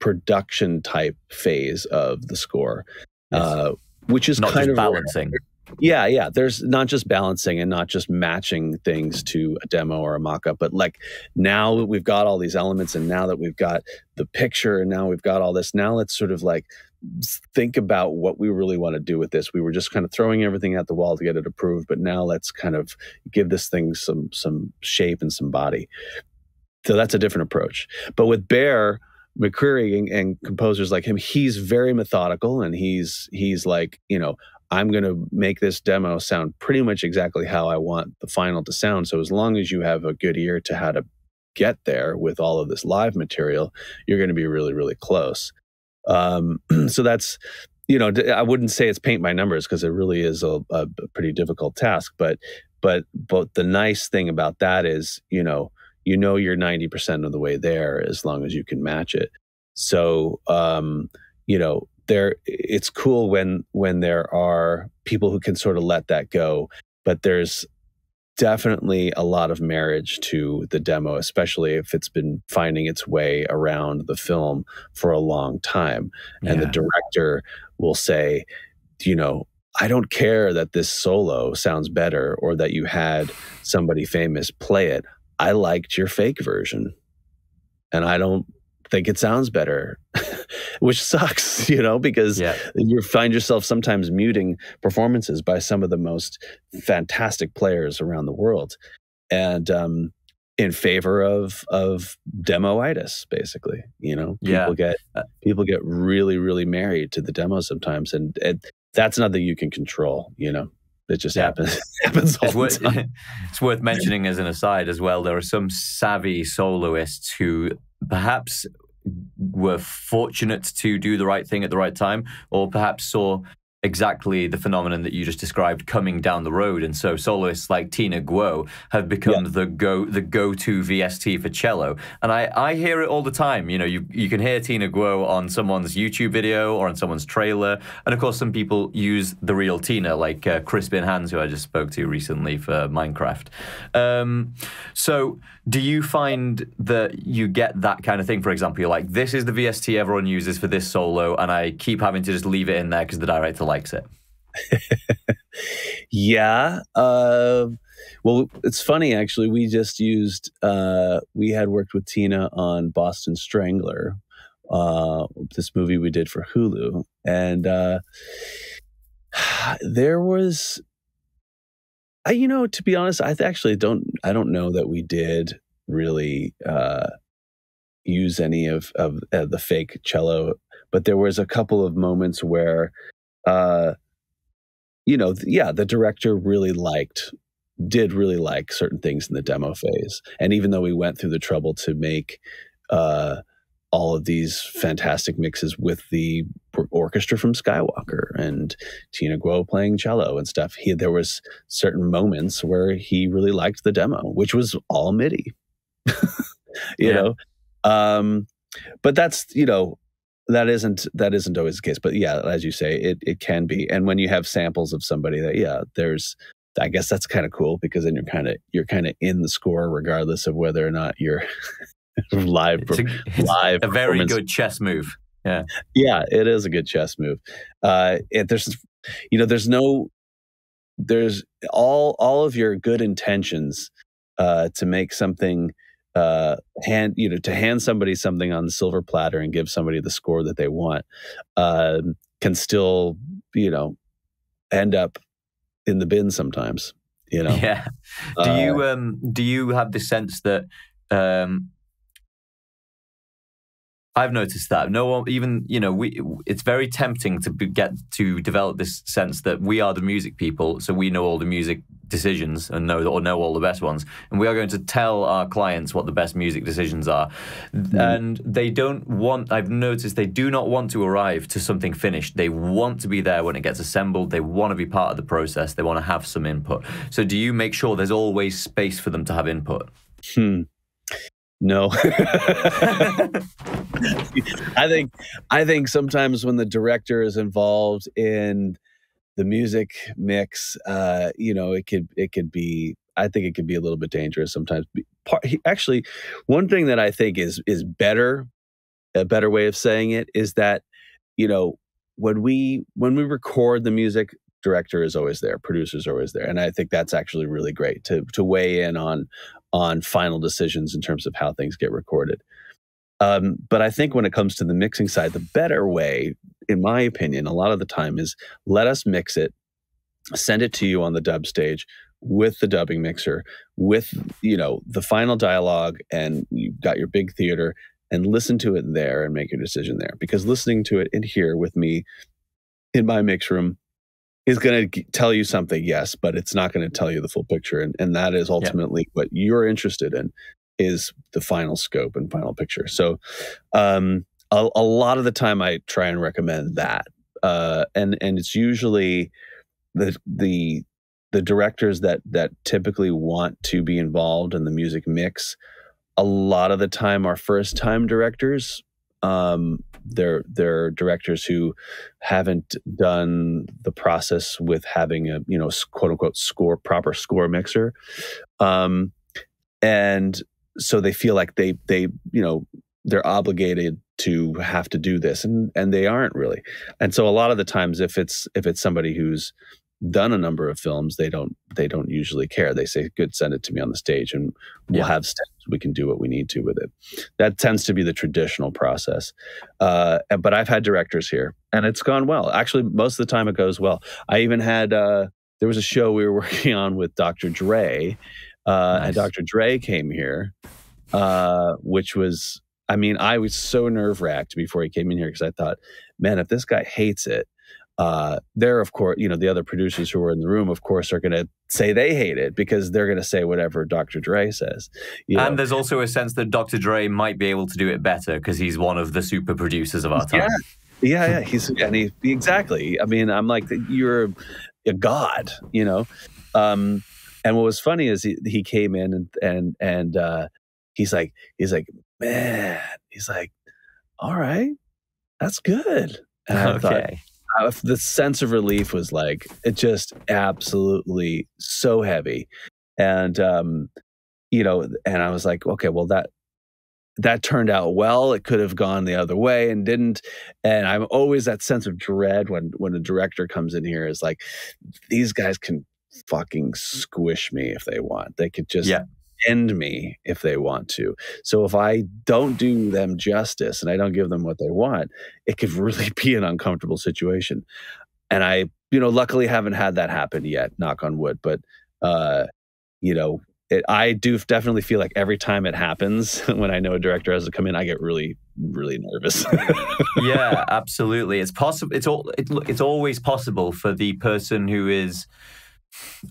production type phase of the score, yes. uh, which is Not kind of balancing. Rare. Yeah, yeah. There's not just balancing and not just matching things to a demo or a mock-up, but like now that we've got all these elements and now that we've got the picture and now we've got all this, now let's sort of like think about what we really want to do with this. We were just kind of throwing everything at the wall to get it approved, but now let's kind of give this thing some some shape and some body. So that's a different approach. But with Bear, McCreary and, and, composers like him, he's very methodical and he's he's like, you know, I'm going to make this demo sound pretty much exactly how I want the final to sound. So as long as you have a good ear to how to get there with all of this live material, you're going to be really, really close. Um, [CLEARS THROAT] so that's, you know, I wouldn't say it's paint by numbers because it really is a, a pretty difficult task. But, but, but the nice thing about that is, you know, you know you're 90% of the way there as long as you can match it. So, um, you know, there it's cool when when there are people who can sort of let that go but there's definitely a lot of marriage to the demo especially if it's been finding its way around the film for a long time and yeah. the director will say you know I don't care that this solo sounds better or that you had somebody famous play it. I liked your fake version. And I don't think it sounds better, [LAUGHS] which sucks, [LAUGHS] you know, because yeah. you find yourself sometimes muting performances by some of the most fantastic players around the world. And, um, in favor of of demoitis basically you know people yeah. get uh people get really really married to the demo sometimes and, and that's nothing you can control you know it just yeah. happens [LAUGHS] happens it's worth, it's worth mentioning as an aside as well there are some savvy soloists who perhaps were fortunate to do the right thing at the right time, or perhaps saw exactly the phenomenon that you just described coming down the road. And so soloists like Tina Guo have become yeah. the go the go-to VST for cello. And I, I hear it all the time. You know, you, you can hear Tina Guo on someone's YouTube video or on someone's trailer. And of course, some people use the real Tina, like uh, Crispin Hans, who I just spoke to recently for Minecraft. Um, so do you find that you get that kind of thing? For example, you're like, this is the VST everyone uses for this solo, and I keep having to just leave it in there because the director likes it. [LAUGHS] yeah. Uh, well, it's funny actually. We just used. Uh, we had worked with Tina on Boston Strangler, uh, this movie we did for Hulu, and uh, [SIGHS] there was. I, you know, to be honest, I actually don't. I don't know that we did really uh, use any of of uh, the fake cello, but there was a couple of moments where uh, you know, yeah, the director really liked, did really like certain things in the demo phase. And even though we went through the trouble to make, uh, all of these fantastic mixes with the orchestra from Skywalker and Tina Guo playing cello and stuff. He there was certain moments where he really liked the demo, which was all MIDI. [LAUGHS] you yeah. know, um, but that's you know that isn't that isn't always the case. But yeah, as you say, it it can be. And when you have samples of somebody that yeah, there's I guess that's kind of cool because then you're kind of you're kind of in the score regardless of whether or not you're [LAUGHS] live it's a, it's live a very good chess move. Yeah, yeah, it is a good chess move. Uh, it, there's you know there's no there's all all of your good intentions uh, to make something uh, hand you know to hand somebody something on the silver platter and give somebody the score that they want uh, can still you know end up in the bin sometimes you know? Yeah. Do you uh, um do you have the sense that um I've noticed that no one, even you know, we. It's very tempting to be, get to develop this sense that we are the music people, so we know all the music decisions and know or know all the best ones, and we are going to tell our clients what the best music decisions are. Mm. And they don't want. I've noticed they do not want to arrive to something finished. They want to be there when it gets assembled. They want to be part of the process. They want to have some input. So, do you make sure there's always space for them to have input? Hmm. No. [LAUGHS] I think I think sometimes when the director is involved in the music mix, uh, you know, it could it could be I think it could be a little bit dangerous sometimes. Actually, one thing that I think is is better, a better way of saying it is that, you know, when we when we record the music, director is always there, producers are always there, and I think that's actually really great to to weigh in on on final decisions in terms of how things get recorded. Um, but I think when it comes to the mixing side, the better way, in my opinion, a lot of the time is let us mix it, send it to you on the dub stage with the dubbing mixer, with you know the final dialogue, and you've got your big theater, and listen to it there and make your decision there. Because listening to it in here with me in my mix room is going to tell you something, yes, but it's not going to tell you the full picture. And, and that is ultimately yeah. what you're interested in is the final scope and final picture. So um, a, a, lot of the time I try and recommend that. Uh, and, and it's usually the, the, the directors that, that typically want to be involved in the music mix. A lot of the time are first time directors um, they're they're directors who haven't done the process with having a you know quote unquote score proper score mixer, um, and so they feel like they they you know they're obligated to have to do this and and they aren't really. And so a lot of the times if it's if it's somebody who's done a number of films, they don't they don't usually care. They say, "Good, send it to me on the stage, and we'll yeah. have steps. We can do what we need to with it." That tends to be the traditional process. Uh, but I've had directors here, and it's gone well. Actually, most of the time it goes well. I even had uh, there was a show we were [LAUGHS] working on with Dr. Dre, uh, nice. and Dr. Dre came here, uh, which was. I mean, I was so nerve wracked before he came in here because I thought, man, if this guy hates it, uh, they're of course you know the other producers who are in the room of course are going to say they hate it because they're going to say whatever dr dre says and know? there's also a sense that dr dre might be able to do it better because he's one of the super producers of our time. Yeah yeah, [LAUGHS] yeah. he's and he exactly. I mean i'm like you're a god you know? Um, and what was funny is he, he came in and and and uh, he's like he's like man he's like all right that's good. And okay thought, uh, the sense of relief was like it just absolutely so heavy. And um you know and i was like okay well that that turned out well. It could have gone the other way and didn't. And i'm always that sense of dread when when a director comes in here is like these guys can fucking squish me if they want. They could just yeah end me if they want to. So if I don't do them justice and I don't give them what they want, it could really [LAUGHS] be an uncomfortable situation. And I, you know, luckily haven't had that happen yet, knock on wood. But, uh, you know, it, I do definitely feel like every time it happens, [LAUGHS] when I know a director has to come in, I get really, really nervous. [LAUGHS] yeah, absolutely. It's possible. It's all. It, it's always possible for the person who is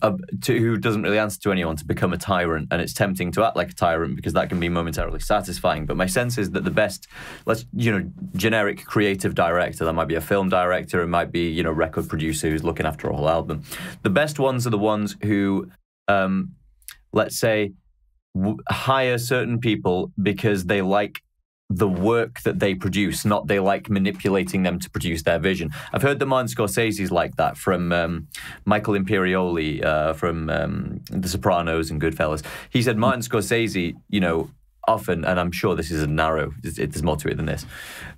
uh, to, who doesn't really answer to anyone to become a tyrant, and it's tempting to act like a tyrant because that can be momentarily satisfying. But my sense is that the best, let's you know, generic creative director that might be a film director, it might be you know record producer who's looking after a whole album. The best ones are the ones who, um, let's say, hire certain people because they like the work that they produce, not they like manipulating them to produce their vision. I've heard that Martin Scorsese's like that from um, Michael Imperioli uh, from um, The Sopranos and Goodfellas. He said Martin Scorsese, you know, often, and I'm sure this is a narrow, there's more to it than this,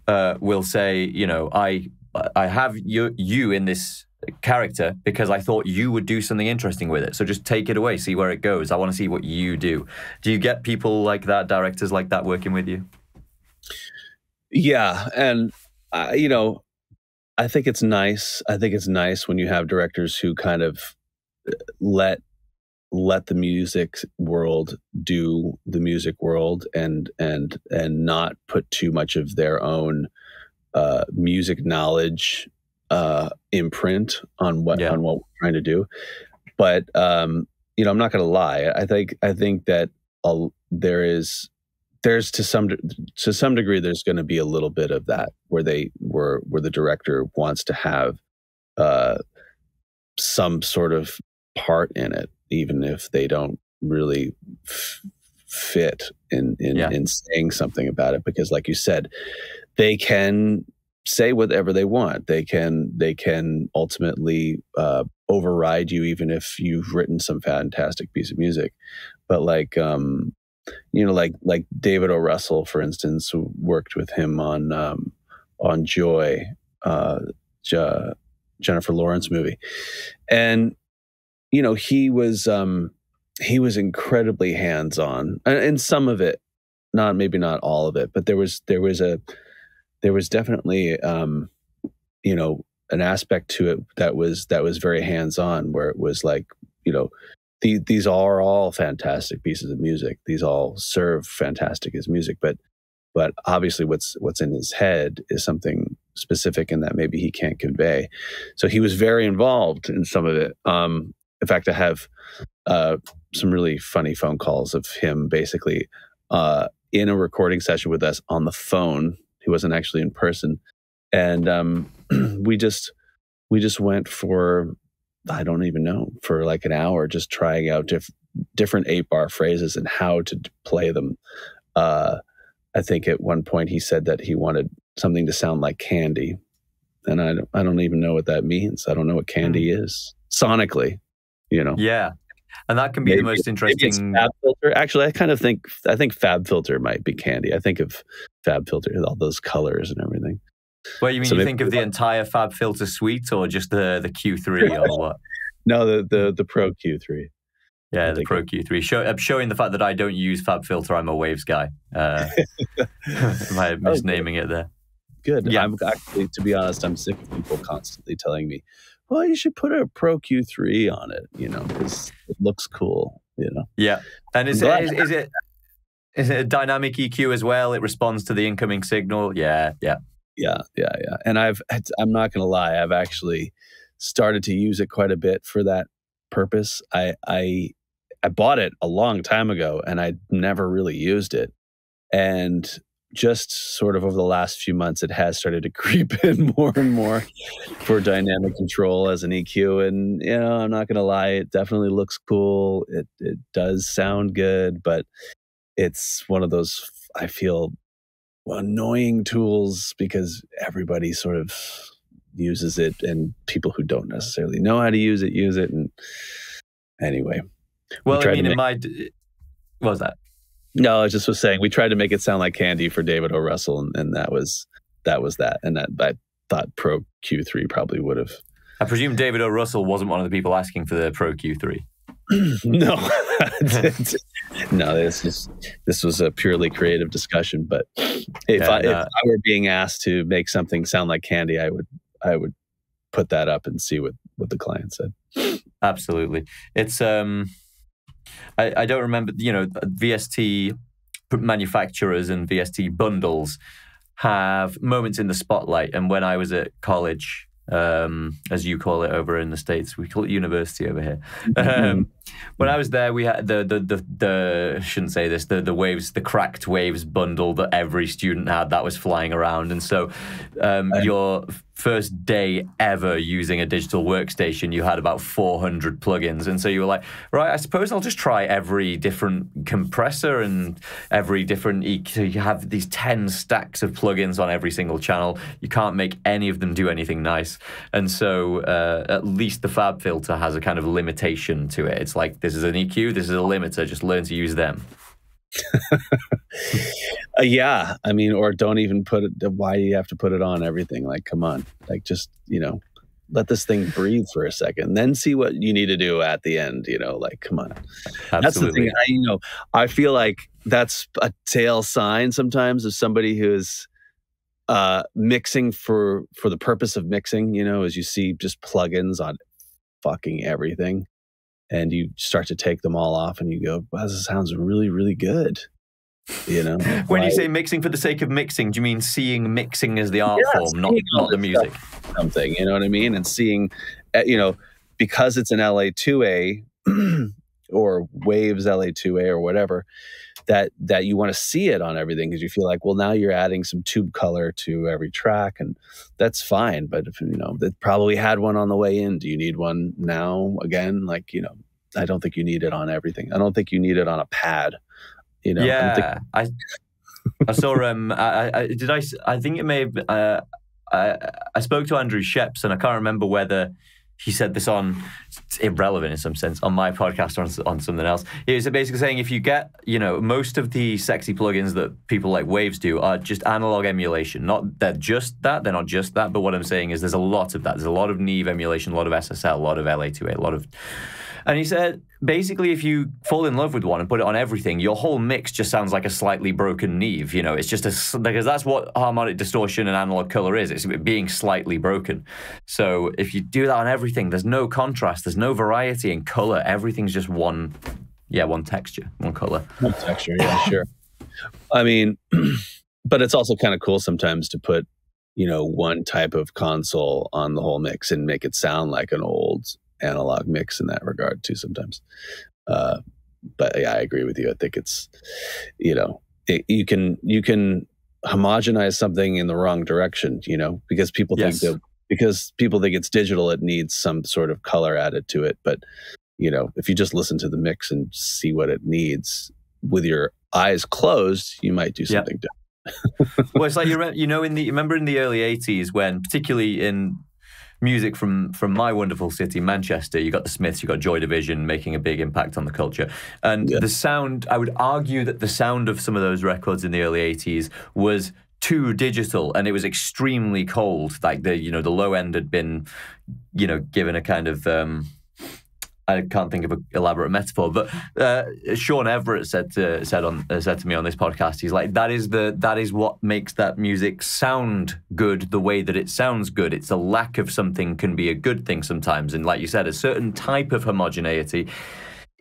uh, will say, you know, I I have you you in this character because I thought you would do something interesting with it. So just take it away, see where it goes. I want to see what you do. Do you get people like that, directors like that working with you? Yeah, and uh, you know, I think it's nice. I think it's nice when you have directors who kind of uh, let let the music world do the music world and and and not put too much of their own uh, music knowledge uh, imprint on what yeah. on what we're trying to do. But um, you know, I'm not going to lie. I think I think that there is there's to some to some degree there's going to be a little bit of that where they where where the director wants to have uh, some sort of part in it, even if they don't really f- fit in in, yeah. in saying something about it. Because, like you said, they can say whatever they want. They can they can ultimately uh, override you, even if you've written some fantastic piece of music. But like um, you know, like like David O. Russell, for instance, worked with him on um, on Joy, uh, Jennifer Lawrence movie, and you know he was um, he was incredibly hands on, and, and some of it, not maybe not all of it, but there was there was a there was definitely um, you know an aspect to it that was that was very hands on, where it was like you know the, these are all fantastic pieces of music. These all serve fantastic as music, but but obviously what's what's in his head is something specific and that maybe he can't convey. So he was very involved in some of it. Um, in fact, I have uh, some really funny phone calls of him basically uh, in a recording session with us on the phone. He wasn't actually in person, and um, [CLEARS THROAT] we just we just went for I don't even know, for like an hour, just trying out diff- different eight bar phrases and how to play them. Uh, I think at one point he said that he wanted something to sound like candy. And I don't, I don't even know what that means. I don't know what candy mm. is sonically, you know? Yeah. And that can be maybe, the most interesting. Fab filter. Actually, I kind of think I think FabFilter might be candy. I think of FabFilter, all those colors and everything. Well, you mean so you think of the entire FabFilter suite, or just the the Q3, or [LAUGHS] what? no, the the the Pro Q3. Yeah, the Pro Q3. Show, I'm showing the fact that I don't use FabFilter. I'm a Waves guy. Uh, [LAUGHS] am I [LAUGHS] misnaming it there? Good. Yeah. I'm actually, to be honest, I'm sick of people constantly telling me, "Well, you should put a Pro Q3 on it," you know, because it looks cool. You know. Yeah, and is it, is, is it is it a dynamic EQ as well? It responds to the incoming signal. Yeah, yeah yeah, yeah, yeah. And I've, I'm not going to lie, I've actually started to use it quite a bit for that purpose. I, I, I bought it a long time ago and I never really used it. And just sort of over the last few months, it has started to [LAUGHS] creep in more and more for dynamic control as an EQ. And, you know, I'm not going to lie, it definitely looks cool. It, it does sound good, but it's one of those, I feel annoying tools because everybody sort of uses it and people who don't necessarily know how to use it use it and anyway well i mean in my what was that? No i just was saying we tried to make it sound like candy for david o. Russell and, and that was that was that and that i thought pro q3 probably would have i presume david o. Russell wasn't one of the people asking for the pro q3 [LAUGHS] no, [LAUGHS] no. This is this was a purely creative discussion. But if, yeah, I, if I were being asked to make something sound like candy, I would I would put that up and see what what the client said. Absolutely, it's um, I I don't remember. You know, VST manufacturers and VST bundles have moments in the spotlight. And when I was at college, um, as you call it over in the states. We call it university over here. [LAUGHS] Um, when I was there, we had the the the, the I shouldn't say this the the waves the cracked waves bundle that every student had that was flying around, and so um, your first day ever using a digital workstation, you had about 400 plugins. And so you were like, right, I suppose I'll just try every different compressor and every different EQ. So you have these 10 stacks of plugins on every single channel. You can't make any of them do anything nice. And so uh, at least the FabFilter has a kind of limitation to it. It's like, this is an EQ, this is a limiter, just learn to use them. [LAUGHS] uh, yeah, I mean, or don't even put it. Why do you have to put it on everything? Like, come on, like just you know, let this thing breathe for a second, then see what you need to do at the end. You know, like, come on. Absolutely. That's the thing. I, you know, I feel like that's a tail sign sometimes of somebody who's uh, mixing for for the purpose of mixing. You know, as you see just plugins on fucking everything and you start to take them all off and you go, wow, this sounds really, really good. You know, [LAUGHS] when you say mixing for the sake of mixing, do you mean seeing mixing as the art yeah, form, not not the music? Something, you know what I mean? And seeing, eh, you know, because it's an LA2A [CLEARS THROAT] or Waves LA2A or whatever, that that you want to see it on everything because you feel like, well, now you're adding some tube color to every track, and that's fine. But if you know, they probably had one on the way in. Do you need one now again? Like you know, I don't think you need it on everything. I don't think you need it on a pad. You know, yeah. I, I saw um I, I did I I think it may have uh, I I spoke to Andrew Scheps and I can't remember whether he said this on it's irrelevant in some sense on my podcast or on, on something else. He was basically saying if you get you know most of the sexy plugins that people like Waves do are just analog emulation. Not they're just that they're not just that, but what I'm saying is there's a lot of that. There's a lot of Neve emulation, a lot of SSL, a lot of LA2A, a lot of and he said, basically, if you fall in love with one and put it on everything, your whole mix just sounds like a slightly broken Neve. You know, it's just a, because that's what harmonic distortion and analog color is. It's being slightly broken. So if you do that on everything, there's no contrast, there's no variety in color. Everything's just one, yeah, one texture, one color. One texture, yeah, [LAUGHS] sure. I mean, [CLEARS THROAT] but it's also kind of cool sometimes to put you know one type of console on the whole mix and make it sound like an old analog mix in that regard too sometimes. Uh, but yeah, I agree with you. I think it's, you know, it, you can you can homogenize something in the wrong direction, you know, because people yes. think that because people think it's digital, it needs some sort of color added to it. But you know, if you just listen to the mix and see what it needs with your eyes closed, you might do something yep. different. well, it's like you, you know in the remember in the early '80s when, particularly in music from from my wonderful city, Manchester. You got the Smiths, you got Joy Division making a big impact on the culture, and yeah. the sound. I would argue that the sound of some of those records in the early '80s was too digital and it was extremely cold like the you know the low end had been you know given a kind of um I can't think of an elaborate metaphor, but uh, Shawn Everett said to, said on uh, said to me on this podcast, he's like, that is the that is what makes that music sound good the way that it sounds good. It's a lack of something can be a good thing sometimes, and like you said, a certain type of homogeneity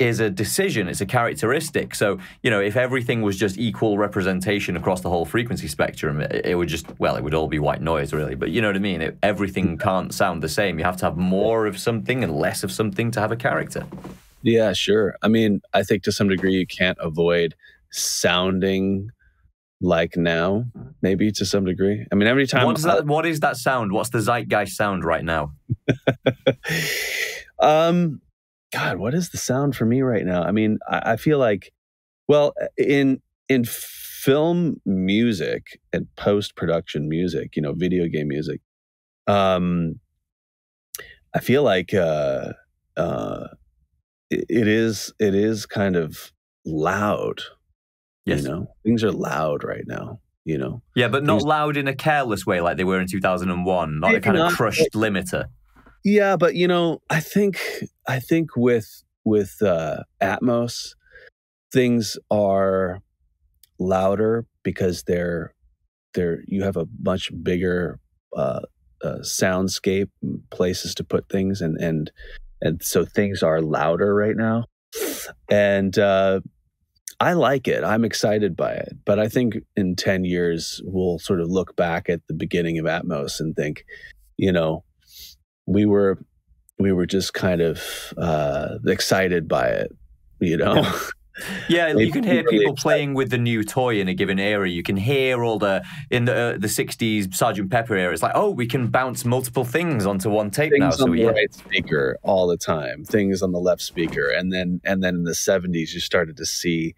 is a decision, it's a characteristic. So, you know, if everything was just equal representation across the whole frequency spectrum, it, it would just, well, it would all be white noise, really. But you know what I mean? It, everything can't sound the same. You have to have more of something and less of something to have a character. Yeah, sure. I mean, I think to some degree you can't avoid sounding like now, maybe to some degree. I mean, every time. What's that, what is that sound? What's the zeitgeist sound right now? [LAUGHS] um, God, what is the sound for me right now? I mean, I, I feel like, well, in in film music and post production music, you know, video game music, um, I feel like uh, uh, it, it is it is kind of loud. Yes. You know, things are loud right now. You know. Yeah, but not things, loud in a careless way like they were in two thousand and one. Not a kind of crushed limiter. Yeah, but you know, I think I think with with uh, Atmos, things are louder because they're they're you have a much bigger uh, uh, soundscape, places to put things, and and and so things are louder right now, and uh, I like it. I'm excited by it, but I think in ten years we'll sort of look back at the beginning of Atmos and think, you know, we were we were just kind of uh, excited by it, you know. Yeah, [LAUGHS] you can hear people playing with the new toy in a given era. You can hear all the in the uh, the '60s Sergeant Pepper era. It's like, oh, we can bounce multiple things onto one tape things now. So on the yeah. right speaker all the time, things on the left speaker, and then and then in the '70s, you started to see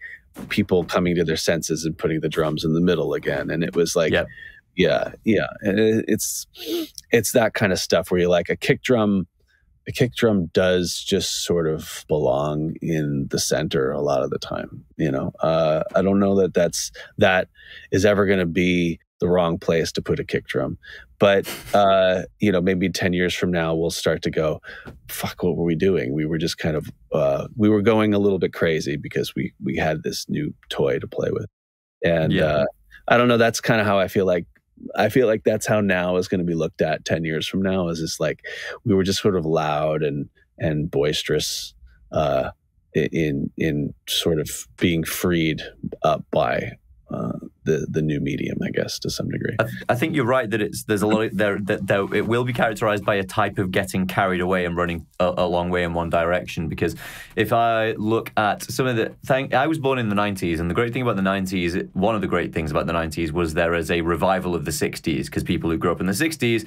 people coming to their senses and putting the drums in the middle again, and it was like. Yep. Yeah, yeah, it's it's that kind of stuff where you like a kick drum a kick drum does just sort of belong in the center a lot of the time you know uh, i don't know that that's that is ever going to be the wrong place to put a kick drum but uh, you know maybe 10 years from now we'll start to go fuck what were we doing we were just kind of uh, we were going a little bit crazy because we we had this new toy to play with and yeah. Uh, i don't know that's kind of how i feel like I feel like that's how now is going to be looked at 10 years from now is just like we were just sort of loud and and boisterous uh, in in sort of being freed up by uh, the the new medium, I guess, to some degree. I, th- I, think you're right that it's there's a lot of there that there, it will be characterized by a type of getting carried away and running a, a, long way in one direction. Because if I look at some of the thing, I was born in the 90s, and the great thing about the 90s, one of the great things about the 90s was there is a revival of the 60s because people who grew up in the 60s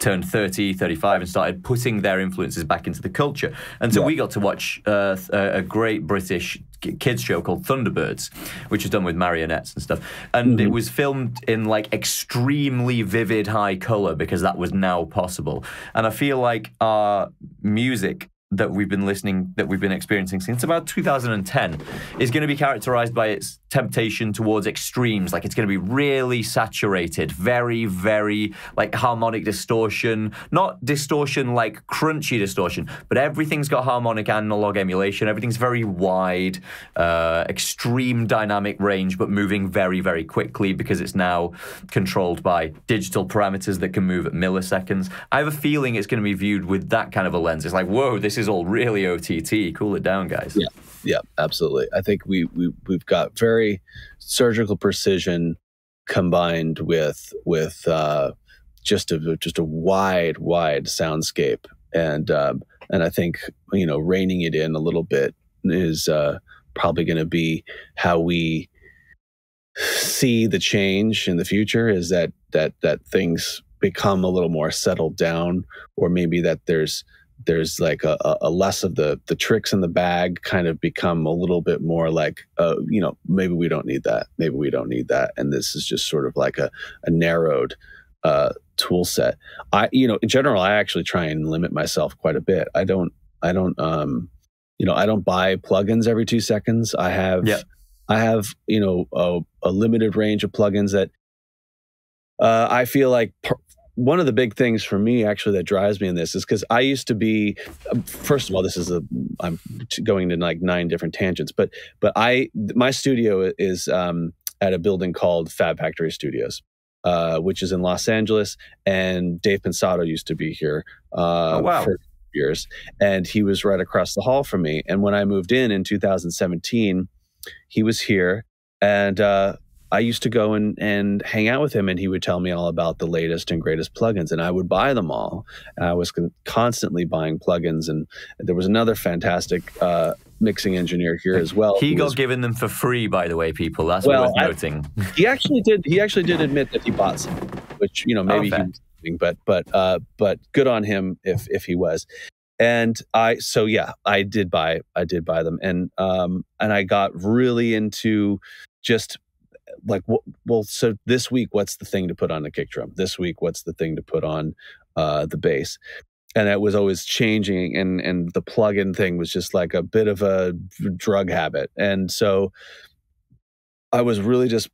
turned 30, 35 and started putting their influences back into the culture. And so yeah. we got to watch uh, a great British kids show called Thunderbirds, which was done with marionettes and stuff. And mm-hmm. it was filmed in like extremely vivid high color because that was now possible. And I feel like our music that we've been listening, that we've been experiencing since about 2010 is going to be characterized by its temptation towards extremes. Like it's going to be really saturated, very, very like harmonic distortion, not distortion like crunchy distortion, but everything's got harmonic analog emulation. Everything's very wide, uh, extreme dynamic range, but moving very, very quickly because it's now controlled by digital parameters that can move at milliseconds. I have a feeling it's going to be viewed with that kind of a lens. It's like, whoa, this is all really OTT. Cool it down, guys. Yeah, yeah, absolutely. I think we we we've got very surgical precision combined with with uh, just a just a wide wide soundscape, and um, and I think you know reining it in a little bit is uh, probably going to be how we see the change in the future. Is that that that things become a little more settled down, or maybe that there's there's like a, a, less of the the tricks in the bag kind of become a little bit more like uh, you know maybe we don't need that. Maybe we don't need that. And this is just sort of like a, a narrowed uh, tool set. I you know in general i actually try and limit myself quite a bit. I don't i don't um you know i don't buy plugins every two seconds. I have yeah. i have you know a, a limited range of plugins that uh, I feel like one of the big things for me actually that drives me in this is because I used to be um, first of all this is a I'm going to like nine different tangents but but I my studio is um, at a building called Fab Factory Studios uh, which is in Los Angeles and Dave Pensado used to be here uh, oh, wow. for years and he was right across the hall from me and when I moved in in 2017 he was here and uh, I used to go and, and hang out with him, and he would tell me all about the latest and greatest plugins, and I would buy them all. And I was con- constantly buying plugins, and there was another fantastic uh, mixing engineer here as well. He got was, given them for free, by the way, people. That's well, worth noting. I, [LAUGHS] he actually did. He actually did admit that he bought some, which you know maybe oh, he was but but uh, but good on him if if he was and i so yeah i did buy i did buy them and um and i got really into just like well so this week what's the thing to put on the kick drum? This week what's the thing to put on uh, the bass? And it was always changing and and the plug-in thing was just like a bit of a drug habit. And so i was really just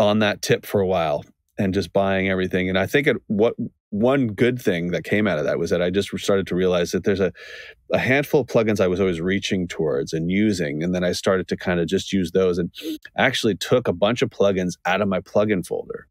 on that tip for a while and just buying everything. And i think it what one good thing that came out of that was that I just started to realize that there's a, a handful of plugins I was always reaching towards and using. And then I started to kind of just use those and actually took a bunch of plugins out of my plugin folder.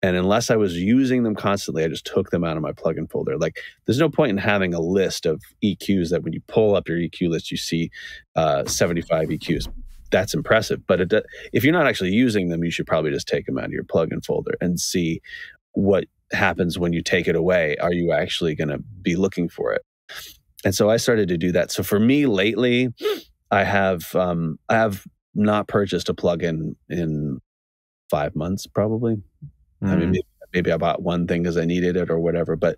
And unless I was using them constantly, I just took them out of my plugin folder. Like, there's no point in having a list of EQs that when you pull up your EQ list, you see uh, 75 EQs. That's impressive. But it, if you're not actually using them, you should probably just take them out of your plugin folder and see what happens when you take it away? Are you actually going to be looking for it? And so I started to do that. So for me lately, I have um, I have not purchased a plugin in five months, probably. Mm. I mean, mm. maybe, maybe, I bought one thing because I needed it or whatever, but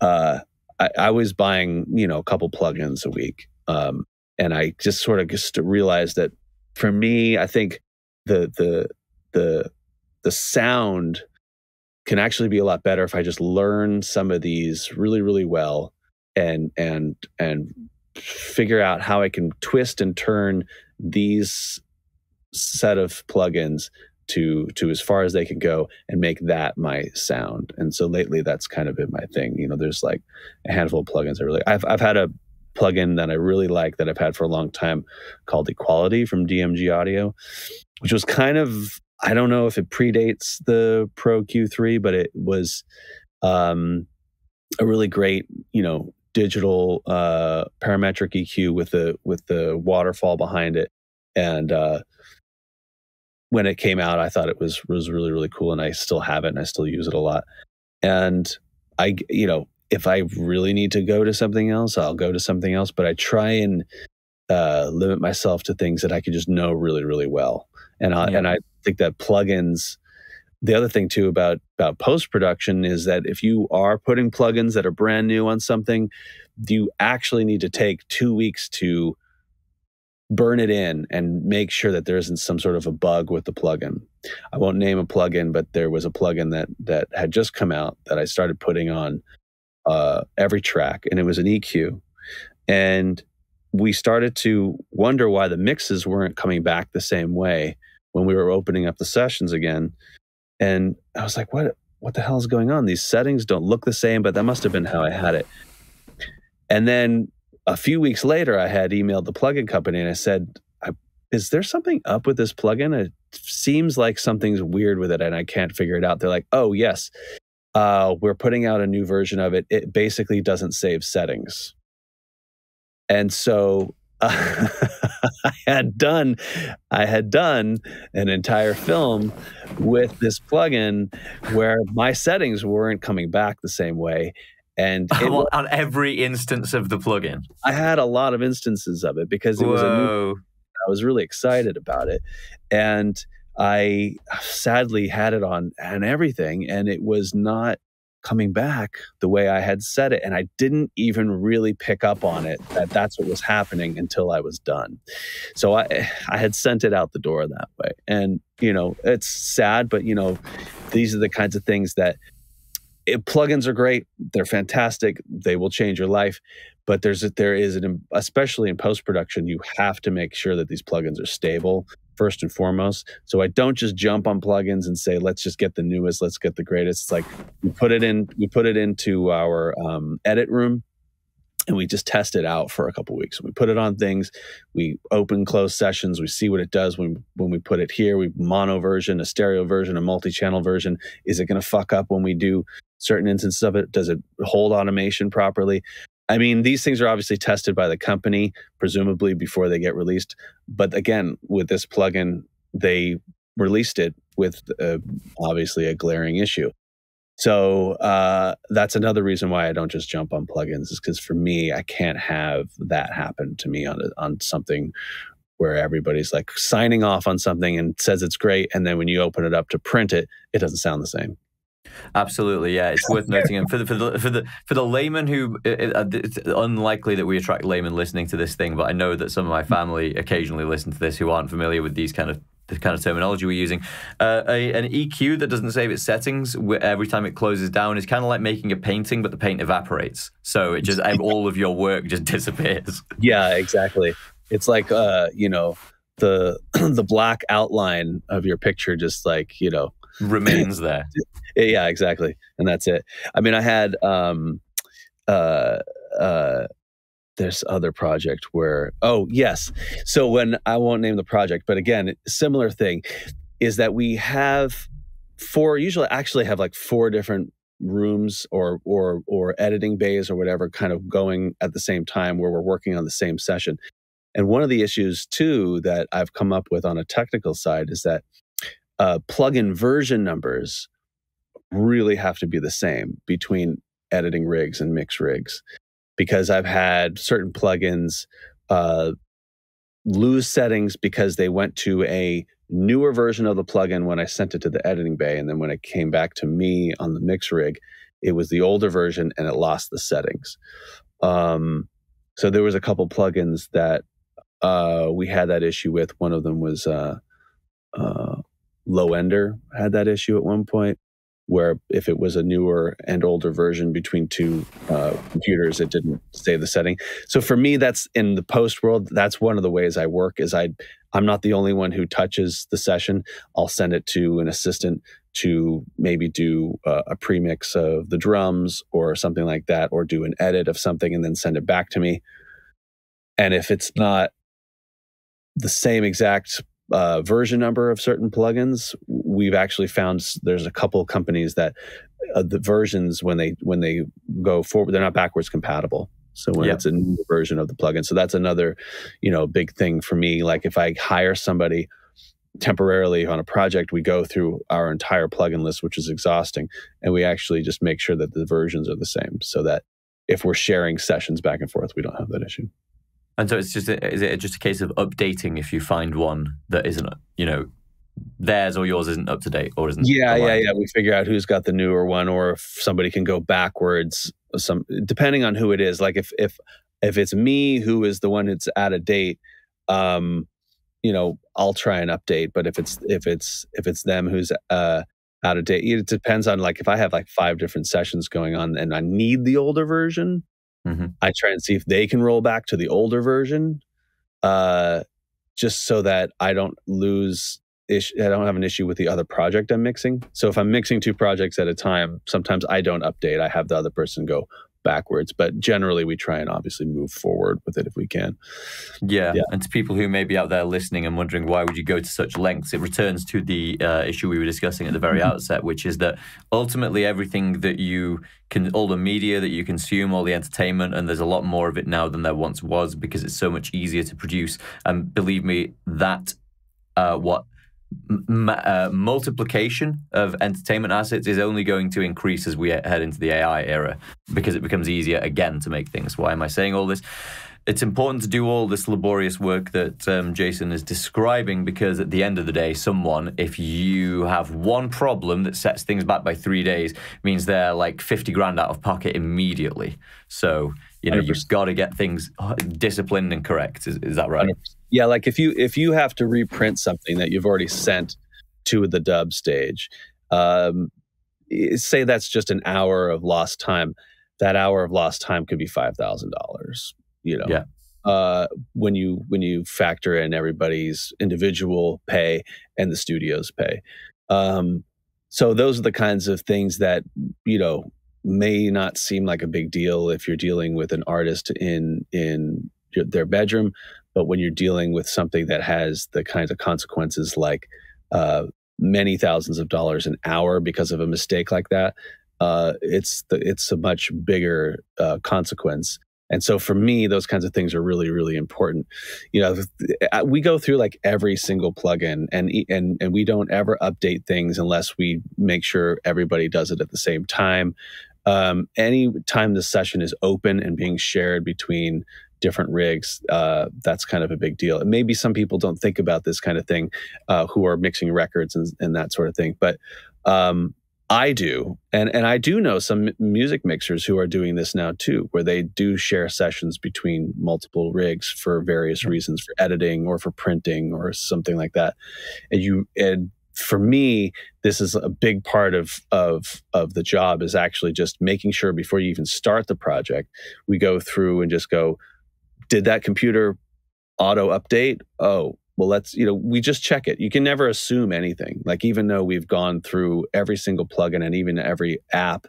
uh, I, I, was buying you know a couple plugins a week, um, and I just sort of just realized that for me, I think the the the the sound can actually be a lot better if I just learn some of these really really well and and and figure out how I can twist and turn these set of plugins to to as far as they can go and make that my sound. And so lately that's kind of been my thing. You know, there's like a handful of plugins I really I've I've had a plugin that I really like that I've had for a long time called Equality from DMG Audio, which was kind of I don't know if it predates the Pro Q3, but it was um, a really great, you know, digital uh, parametric EQ with the with the waterfall behind it, and uh, when it came out, I thought it was was really really cool, and I still have it, and I still use it a lot. And I, you know, if I really need to go to something else, I'll go to something else. But I try and uh, limit myself to things that I can just know really really well. And I yeah. and I think that plugins the other thing too about about post production is that if you are putting plugins that are brand new on something, you actually need to take two weeks to burn it in and make sure that there isn't some sort of a bug with the plugin. I won't name a plugin, but there was a plugin that that had just come out that I started putting on uh, every track, and it was an EQ, and we started to wonder why the mixes weren't coming back the same way when we were opening up the sessions again and I was like, what, what the hell is going on? These settings don't look the same, but that must have been how I had it. And then a few weeks later, I had emailed the plugin company and I said, is there something up with this plugin? It seems like something's weird with it and I can't figure it out. They're like, oh, yes, uh, we're putting out a new version of it. It basically doesn't save settings. And so uh, [LAUGHS] I had done I had done an entire film with this plugin where my settings weren't coming back the same way. And it, on every instance of the plugin, I had a lot of instances of it because it Whoa. was a new. I was really excited about it, and I sadly had it on and everything, and it was not coming back the way I had said it. And I didn't even really pick up on it that that's what was happening until I was done. So I, I had sent it out the door that way. And, you know, it's sad, but, you know, these are the kinds of things that it, plugins are great. They're fantastic. They will change your life. But there's there is an especially in post production, you have to make sure that these plugins are stable first and foremost. So I don't just jump on plugins and say, let's just get the newest, let's get the greatest. It's like we put it in, we put it into our um, edit room and we just test it out for a couple weeks. We put it on things, we open close sessions, we see what it does when when we put it here. We mono version, a stereo version, a multi-channel version. Is it going to fuck up when we do certain instances of it? Does it hold automation properly? I mean, these things are obviously tested by the company, presumably before they get released. But again, with this plugin, they released it with uh, obviously a glaring issue. So uh, that's another reason why I don't just jump on plugins, is because for me, I can't have that happen to me on on something where everybody's like signing off on something and says it's great, and then when you open it up to print it, it doesn't sound the same. Absolutely, yeah. It's worth noting, and for the for the for the for the layman who it's unlikely that we attract laymen listening to this thing, but I know that some of my family occasionally listen to this who aren't familiar with these kind of the kind of terminology we're using. Uh, a, an EQ that doesn't save its settings every time it closes down is kind of like making a painting, but the paint evaporates, so it just [LAUGHS] all of your work just disappears. Yeah, exactly. It's like uh, you know the [CLEARS THROAT] the black outline of your picture just like you know remains there. [CLEARS THROAT] yeah, exactly. And that's it. I mean, I had um uh uh this other project where oh yes so when i won't name the project but again similar thing is that we have four usually actually have like four different rooms or or or editing bays or whatever kind of going at the same time where we're working on the same session and one of the issues too that i've come up with on a technical side is that uh, plugin version numbers really have to be the same between editing rigs and mix rigs because I've had certain plugins uh, lose settings because they went to a newer version of the plugin when I sent it to the editing bay. And then when it came back to me on the mix rig, it was the older version and it lost the settings. Um, so there was a couple plugins that uh, we had that issue with. One of them was uh, uh, Low Ender had that issue at one point where if it was a newer and older version between two uh, computers, it didn't save the setting. So for me, that's in the post world. That's one of the ways I work. Is I I'm not the only one who touches the session. I'll send it to an assistant to maybe do uh, a premix of the drums or something like that, or do an edit of something and then send it back to me. And if it's not the same exact uh, version number of certain plugins, we've actually found there's a couple of companies that uh, the versions when they when they go forward, they're not backwards compatible. So when yep. it's a new version of the plugin, so that's another, you know, big thing for me. Like if I hire somebody temporarily on a project, we go through our entire plugin list, which is exhausting, and we actually just make sure that the versions are the same, so that if we're sharing sessions back and forth, we don't have that issue. And so it's just a, is it just a case of updating if you find one that isn't you know theirs or yours isn't up to date or isn't yeah aligned. yeah yeah. We figure out who's got the newer one or if somebody can go backwards some depending on who it is. Like if if if it's me who is the one that's out of date um you know i'll try and update. But if it's if it's if it's them who's uh out of date it depends on like if i have like five different sessions going on and i need the older version Mm-hmm. I try and see if they can roll back to the older version, uh, just so that I don't lose. Ish- I don't have an issue with the other project I'm mixing. So if I'm mixing two projects at a time, sometimes I don't update. I have the other person go, backwards. But generally, we try and obviously move forward with it if we can. Yeah. yeah. And to people who may be out there listening and wondering why would you go to such lengths, it returns to the uh, issue we were discussing at the very mm-hmm. outset, which is that ultimately everything that you can, all the media that you consume, all the entertainment, and there's a lot more of it now than there once was because it's so much easier to produce. And believe me, that uh, what uh, multiplication of entertainment assets is only going to increase as we head into the AI era because it becomes easier again to make things. Why am I saying all this? It's important to do all this laborious work that um, Jason is describing because at the end of the day, someone, if you have one problem that sets things back by three days, means they're like 50 grand out of pocket immediately. So, you know, 100%. you've got to get things disciplined and correct. Is, is that right? 100%. Yeah, like if you if you have to reprint something that you've already sent to the dub stage, um, say that's just an hour of lost time. That hour of lost time could be five thousand dollars. You know, yeah. Uh, when you when you factor in everybody's individual pay and the studio's pay. Um, so those are the kinds of things that you know may not seem like a big deal if you're dealing with an artist in in their bedroom, but when you're dealing with something that has the kinds of consequences like uh, many thousands of dollars an hour because of a mistake like that, uh, it's the, it's a much bigger uh, consequence. And so for me, those kinds of things are really, really important. You know, uh, we go through like every single plugin and, and, and we don't ever update things unless we make sure everybody does it at the same time. Um, any time the session is open and being shared between different rigs, uh, that's kind of a big deal. And maybe some people don't think about this kind of thing uh, who are mixing records and, and, that sort of thing. But um, I do. And, and I do know some music mixers who are doing this now too, where they do share sessions between multiple rigs for various reasons, for editing or for printing or something like that. And you, and for me, this is a big part of of of the job is actually just making sure before you even start the project, we go through and just go, did that computer auto update? Oh, well, let's, you know, we just check it. You can never assume anything. Like, even though we've gone through every single plugin and even every app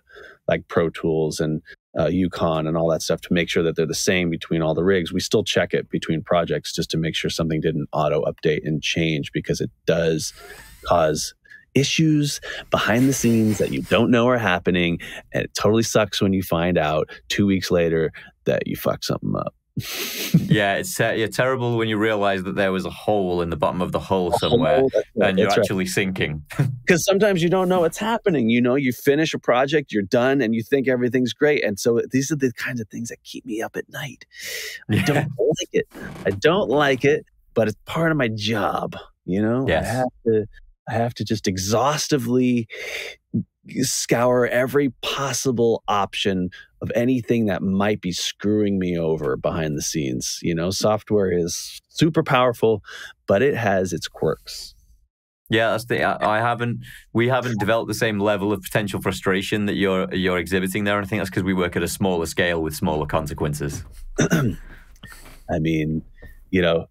like Pro Tools and uh, EUCON and all that stuff to make sure that they're the same between all the rigs, we still check it between projects just to make sure something didn't auto update and change because it does cause issues behind the scenes that you don't know are happening. And it totally sucks when you find out two weeks later that you fucked something up yeah, it's uh, yeah, terrible when you realize that there was a hole in the bottom of the hole somewhere right, and you're actually right. sinking. [LAUGHS] Because sometimes you don't know what's happening. You know, you finish a project, you're done, and you think everything's great. And so these are the kinds of things that keep me up at night. I don't like it. I don't like it, but it's part of my job. You know, yes. I have to. I have to just exhaustively scour every possible option of anything that might be screwing me over behind the scenes. You know, software is super powerful, but it has its quirks. Yeah, that's the. I haven't. We haven't developed the same level of potential frustration that you're you're exhibiting there. I think that's because we work at a smaller scale with smaller consequences. [CLEARS THROAT] I mean, you know,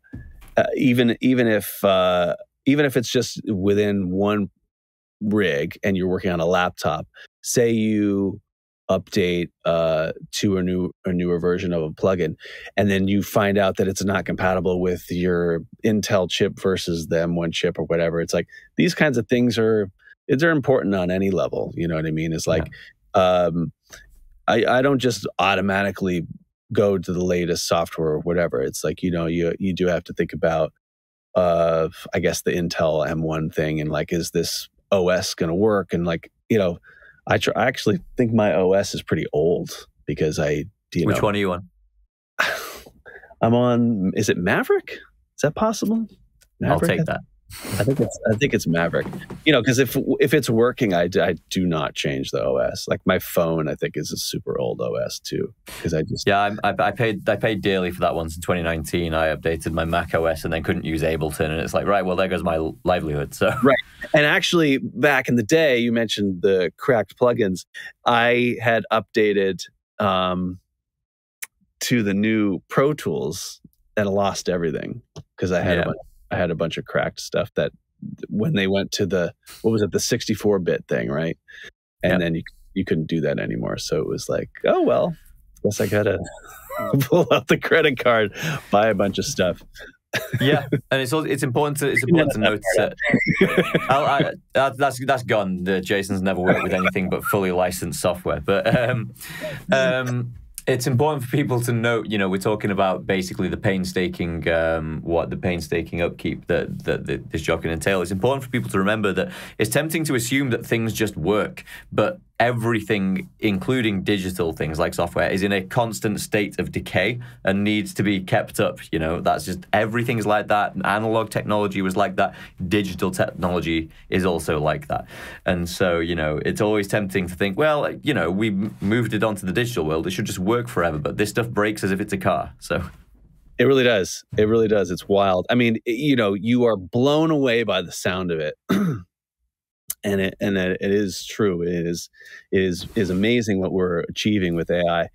uh, even even if uh, even if it's just within one rig and you're working on a laptop, say you update uh, to a new a newer version of a plugin, and then you find out that it's not compatible with your Intel chip versus the M1 chip or whatever. It's like these kinds of things are they're important on any level. You know what I mean? It's like yeah. um, I I don't just automatically go to the latest software or whatever. It's like you know you you do have to think about uh, I guess the Intel M1 thing and like is this OS going to work? And like, you know, I, tr- I actually think my OS is pretty old because I, you Which know, one are you on? [SIGHS] I'm on, is it Maverick? Is that possible? Maverick? I'll take that. I think it's I think it's Maverick. You know, because if if it's working, I, I do not change the OS. Like my phone, I think is a super old OS too. Because I just yeah, I, I, paid I paid dearly for that once in 2019. I updated my Mac OS and then couldn't use Ableton, and it's like right, well there goes my livelihood. So [LAUGHS] right, and actually back in the day, you mentioned the cracked plugins. I had updated um, to the new Pro Tools and lost everything because I had yeah. a bunch I had a bunch of cracked stuff that when they went to the what was it the 64 bit thing, right? And yep. then you you couldn't do that anymore. So it was like, oh well, guess I gotta [LAUGHS] pull out the credit card, buy a bunch of stuff. yeah, and it's also, it's important to it's [LAUGHS] important to note that I, I, that's that's gone. The Jason's never worked with anything but fully licensed software, but um, [LAUGHS] um, it's important for people to note, you know, we're talking about basically the painstaking, um, what the painstaking upkeep that, that, that this job can entail. It's important for people to remember that it's tempting to assume that things just work, but everything, including digital things like software, is in a constant state of decay and needs to be kept up. You know, that's just everything's like that. Analog technology was like that. Digital technology is also like that. And so, you know, it's always tempting to think, well, you know, we moved it onto the digital world. It should just work forever. But this stuff breaks as if it's a car. So. It really does. It really does. It's wild. I mean, you know, you are blown away by the sound of it. [CLEARS THROAT] and it and it, it is true. It is is is amazing what we're achieving with AI.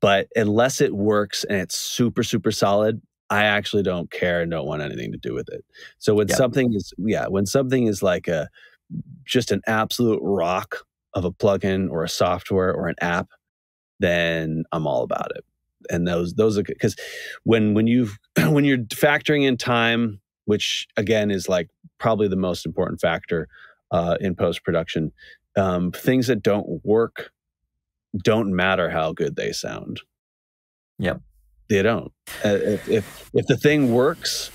But unless it works and it's super super solid, I actually don't care and don't want anything to do with it. So when something is yeah, when something is like a just an absolute rock of a plugin or a software or an app, then I'm all about it. And those those are because when when you [CLEARS THROAT] when you're factoring in time, which again is like probably the most important factor uh, in post production. Um, things that don't work don't matter how good they sound. Yep, they don't. Uh, if, if if the thing works,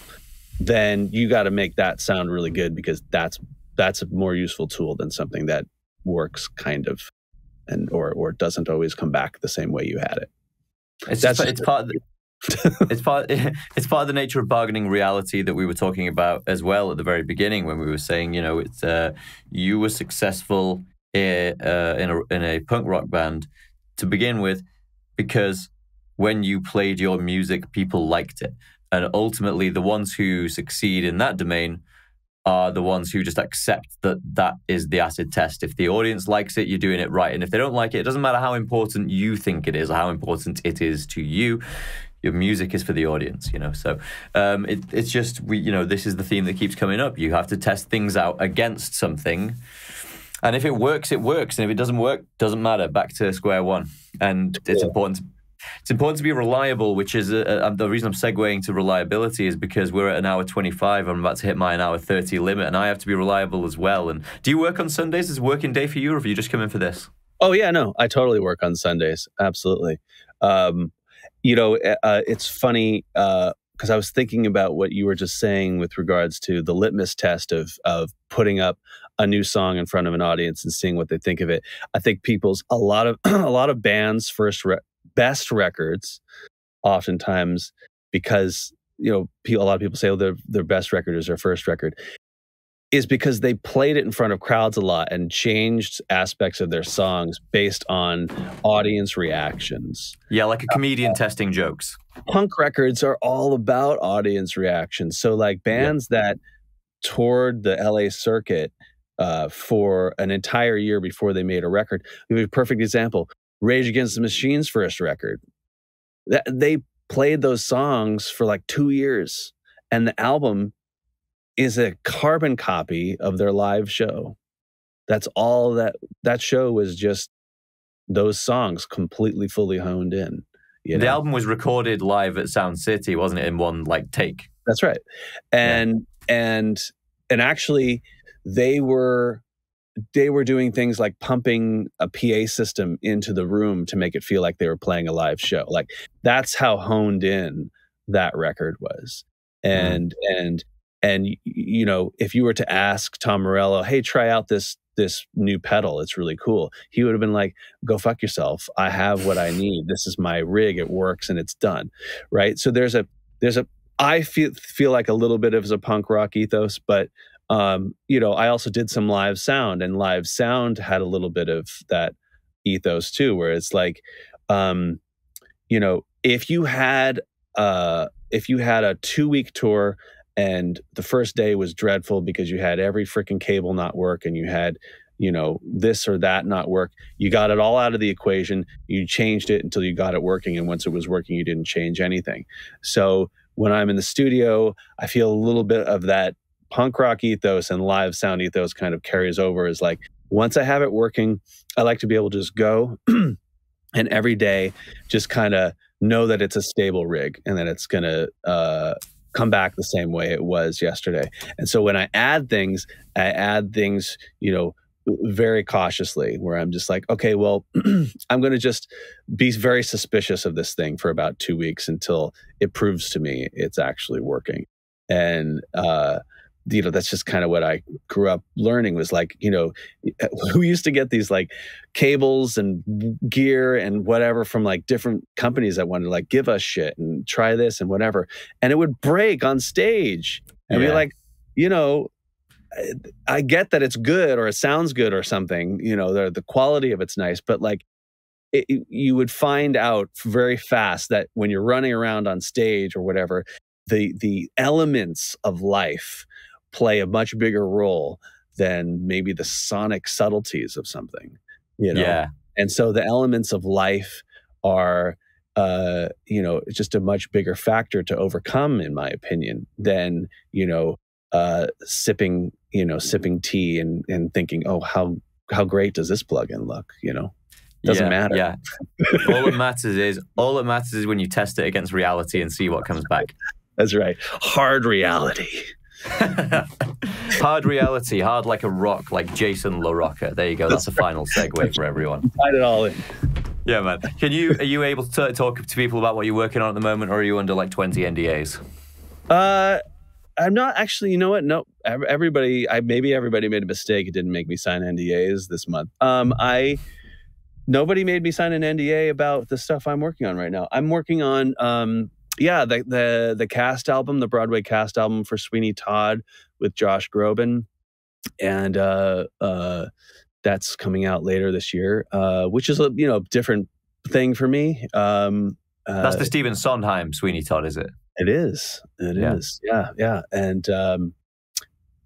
then you got to make that sound really good because that's that's a more useful tool than something that works kind of and or or doesn't always come back the same way you had it. It's that's just, it's part of the, [LAUGHS] it's part [LAUGHS] it's part of the nature of bargaining reality that we were talking about as well at the very beginning when we were saying you know it's uh, you were successful in, uh, in a in a punk rock band to begin with because when you played your music people liked it and ultimately the ones who succeed in that domain are the ones who just accept that that is the acid test. If the audience likes it, you're doing it right. And if they don't like it, it doesn't matter how important you think it is or how important it is to you your music is for the audience you know so um, it, it's just we you know this is the theme that keeps coming up you have to test things out against something and if it works it works and if it doesn't work doesn't matter back to square one and it's important to, it's important to be reliable, which is a, a, the reason I'm segueing to reliability is because we're at an hour 25. I'm about to hit my an hour 30 limit, and I have to be reliable as well. And do you work on Sundays? Is a working day for you, or have you just come in for this? Oh yeah, no, I totally work on Sundays. Absolutely. Um, you know, uh, it's funny because uh, I was thinking about what you were just saying with regards to the litmus test of of putting up a new song in front of an audience and seeing what they think of it. I think people's a lot of [CLEARS THROAT] a lot of bands' first re- best records, oftentimes because you know a lot of people say oh their their best record is their first record is because they played it in front of crowds a lot and changed aspects of their songs based on audience reactions. Yeah, like a comedian uh, testing jokes. Punk records are all about audience reactions. So, like bands yeah. that toured the LA circuit uh, for an entire year before they made a record, give a perfect example. Rage Against the Machine's first record. That they played those songs for like two years, and the album is a carbon copy of their live show. That's all that that show was just those songs completely fully honed in. You know? The album was recorded live at Sound City, wasn't it, in one like take? That's right. And yeah. and and actually they were they were doing things like pumping a PA system into the room to make it feel like they were playing a live show. Like that's how honed in that record was. Mm-hmm. And mm. and and you know, if you were to ask Tom Morello, "Hey, try out this this new pedal. It's really cool." He would have been like, "Go fuck yourself. I have what I [LAUGHS] need. This is my rig. It works and it's done." Right? So there's a there's a I feel feel like a little bit of a punk rock ethos, but um, you know, I also did some live sound, and live sound had a little bit of that ethos too, where it's like, um, you know, if you had uh, if you had a two week tour and the first day was dreadful because you had every freaking cable not work and you had you know this or that not work. You got it all out of the equation. You changed it until you got it working and once it was working you didn't change anything. So when i'm in the studio i feel a little bit of that punk rock ethos and live sound ethos kind of carries over is like once i have it working i like to be able to just go [CLEARS THROAT] and every day just kind of know that it's a stable rig and that it's going to uh, come back the same way it was yesterday. And so when I add things, I add things, you know, very cautiously where I'm just like, okay, well, [CLEARS THROAT] I'm going to just be very suspicious of this thing for about 2 weeks until it proves to me it's actually working. And uh you know that's just kind of what i grew up learning was like you know [LAUGHS] we used to get these like cables and gear and whatever from like different companies that wanted to like give us shit and try this and whatever and it would break on stage and yeah. be like you know i get that it's good or it sounds good or something you know the, the quality of it's nice but like it, you would find out very fast that when you're running around on stage or whatever the the elements of life play a much bigger role than maybe the sonic subtleties of something you know? Yeah. And so the elements of life are uh you know just a much bigger factor to overcome in my opinion than you know uh sipping you know sipping tea and and thinking oh how how great does this plugin look? You know? Doesn't yeah, matter. yeah. All that matters is all that matters is when you test it against reality and see what comes back. [LAUGHS] That's right. Hard reality [LAUGHS] hard reality, hard like a rock, like Jason LaRocca. There you go. That's a final segue for everyone. Tied it all in. Yeah, man. Can you are you able to talk to people about what you're working on at the moment, or are you under like 20 NDAs? Uh, I'm not actually. You know what? No, everybody. I maybe everybody made a mistake. It didn't make me sign NDAs this month. Um, I nobody made me sign an NDA about the stuff I'm working on right now. I'm working on um yeah, the the the cast album, the Broadway cast album for Sweeney Todd with Josh Groban, and uh, uh, that's coming out later this year, uh, which is a you know different thing for me. Um, that's the uh, Stephen Sondheim Sweeney Todd, is it? It is. It yeah. is. Yeah, yeah, and um,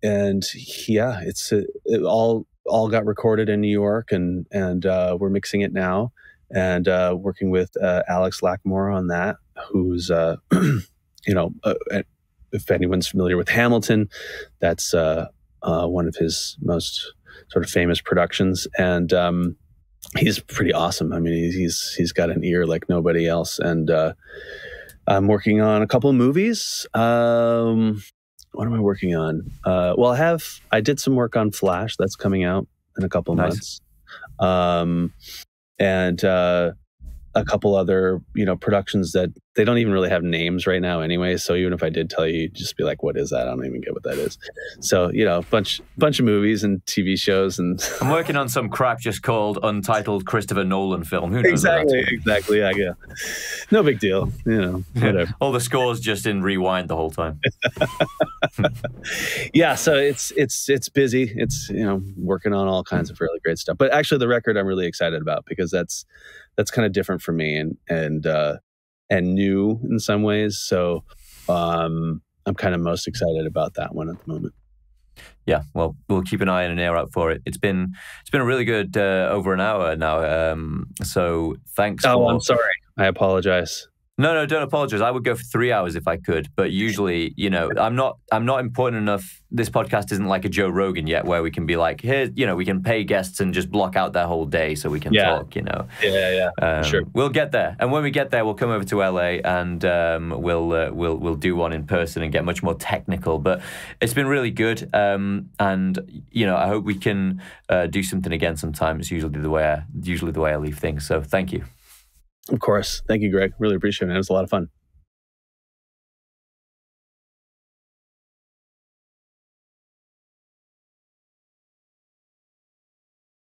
and yeah, it's uh, it all all got recorded in New York, and and uh, we're mixing it now, and uh, working with uh, Alex Lacamoire on that who's uh, [CLEARS THROAT] you know uh, if anyone's familiar with Hamilton, that's uh, uh, one of his most sort of famous productions, and um, he's pretty awesome. I mean, he's he's got an ear like nobody else, and uh, I'm working on a couple of movies. Um, what am I working on? Uh, well, I have I did some work on Flash that's coming out in a couple of nice. months, um, and uh, a couple other you know productions that they don't even really have names right now anyway so even if i did tell you you'd just be like what is that? I don't even get what that is. So you know bunch bunch of movies and tv shows and [LAUGHS] i'm working on some crap just called untitled christopher nolan film. Who knows exactly exactly yeah, yeah no big deal you know [LAUGHS] whatever. All the scores just in rewind the whole time. [LAUGHS] Yeah so it's it's it's busy. It's you know working on all kinds of really great stuff. But actually the record i'm really excited about because that's that's kind of different for me and and uh, and new in some ways. So um, I'm kind of most excited about that one at the moment. Yeah, well, we'll keep an eye and an ear out for it. It's been it's been a really good uh, over an hour now. Um, so thanks. Oh, for... I'm sorry. I apologize. No, no, don't apologize. I would go for three hours if I could, but usually, you know, I'm not, I'm not important enough. This podcast isn't like a Joe Rogan yet, where we can be like, here, you know, we can pay guests and just block out their whole day so we can yeah. talk. You know, yeah, yeah, um, sure. We'll get there, and when we get there, we'll come over to LA and um, we'll, uh, we'll, we'll do one in person and get much more technical. But it's been really good, um, and you know, I hope we can uh, do something again sometime. It's usually the way, I, usually the way I leave things. So thank you. Of course. Thank you, Greg. Really appreciate it. It was a lot of fun.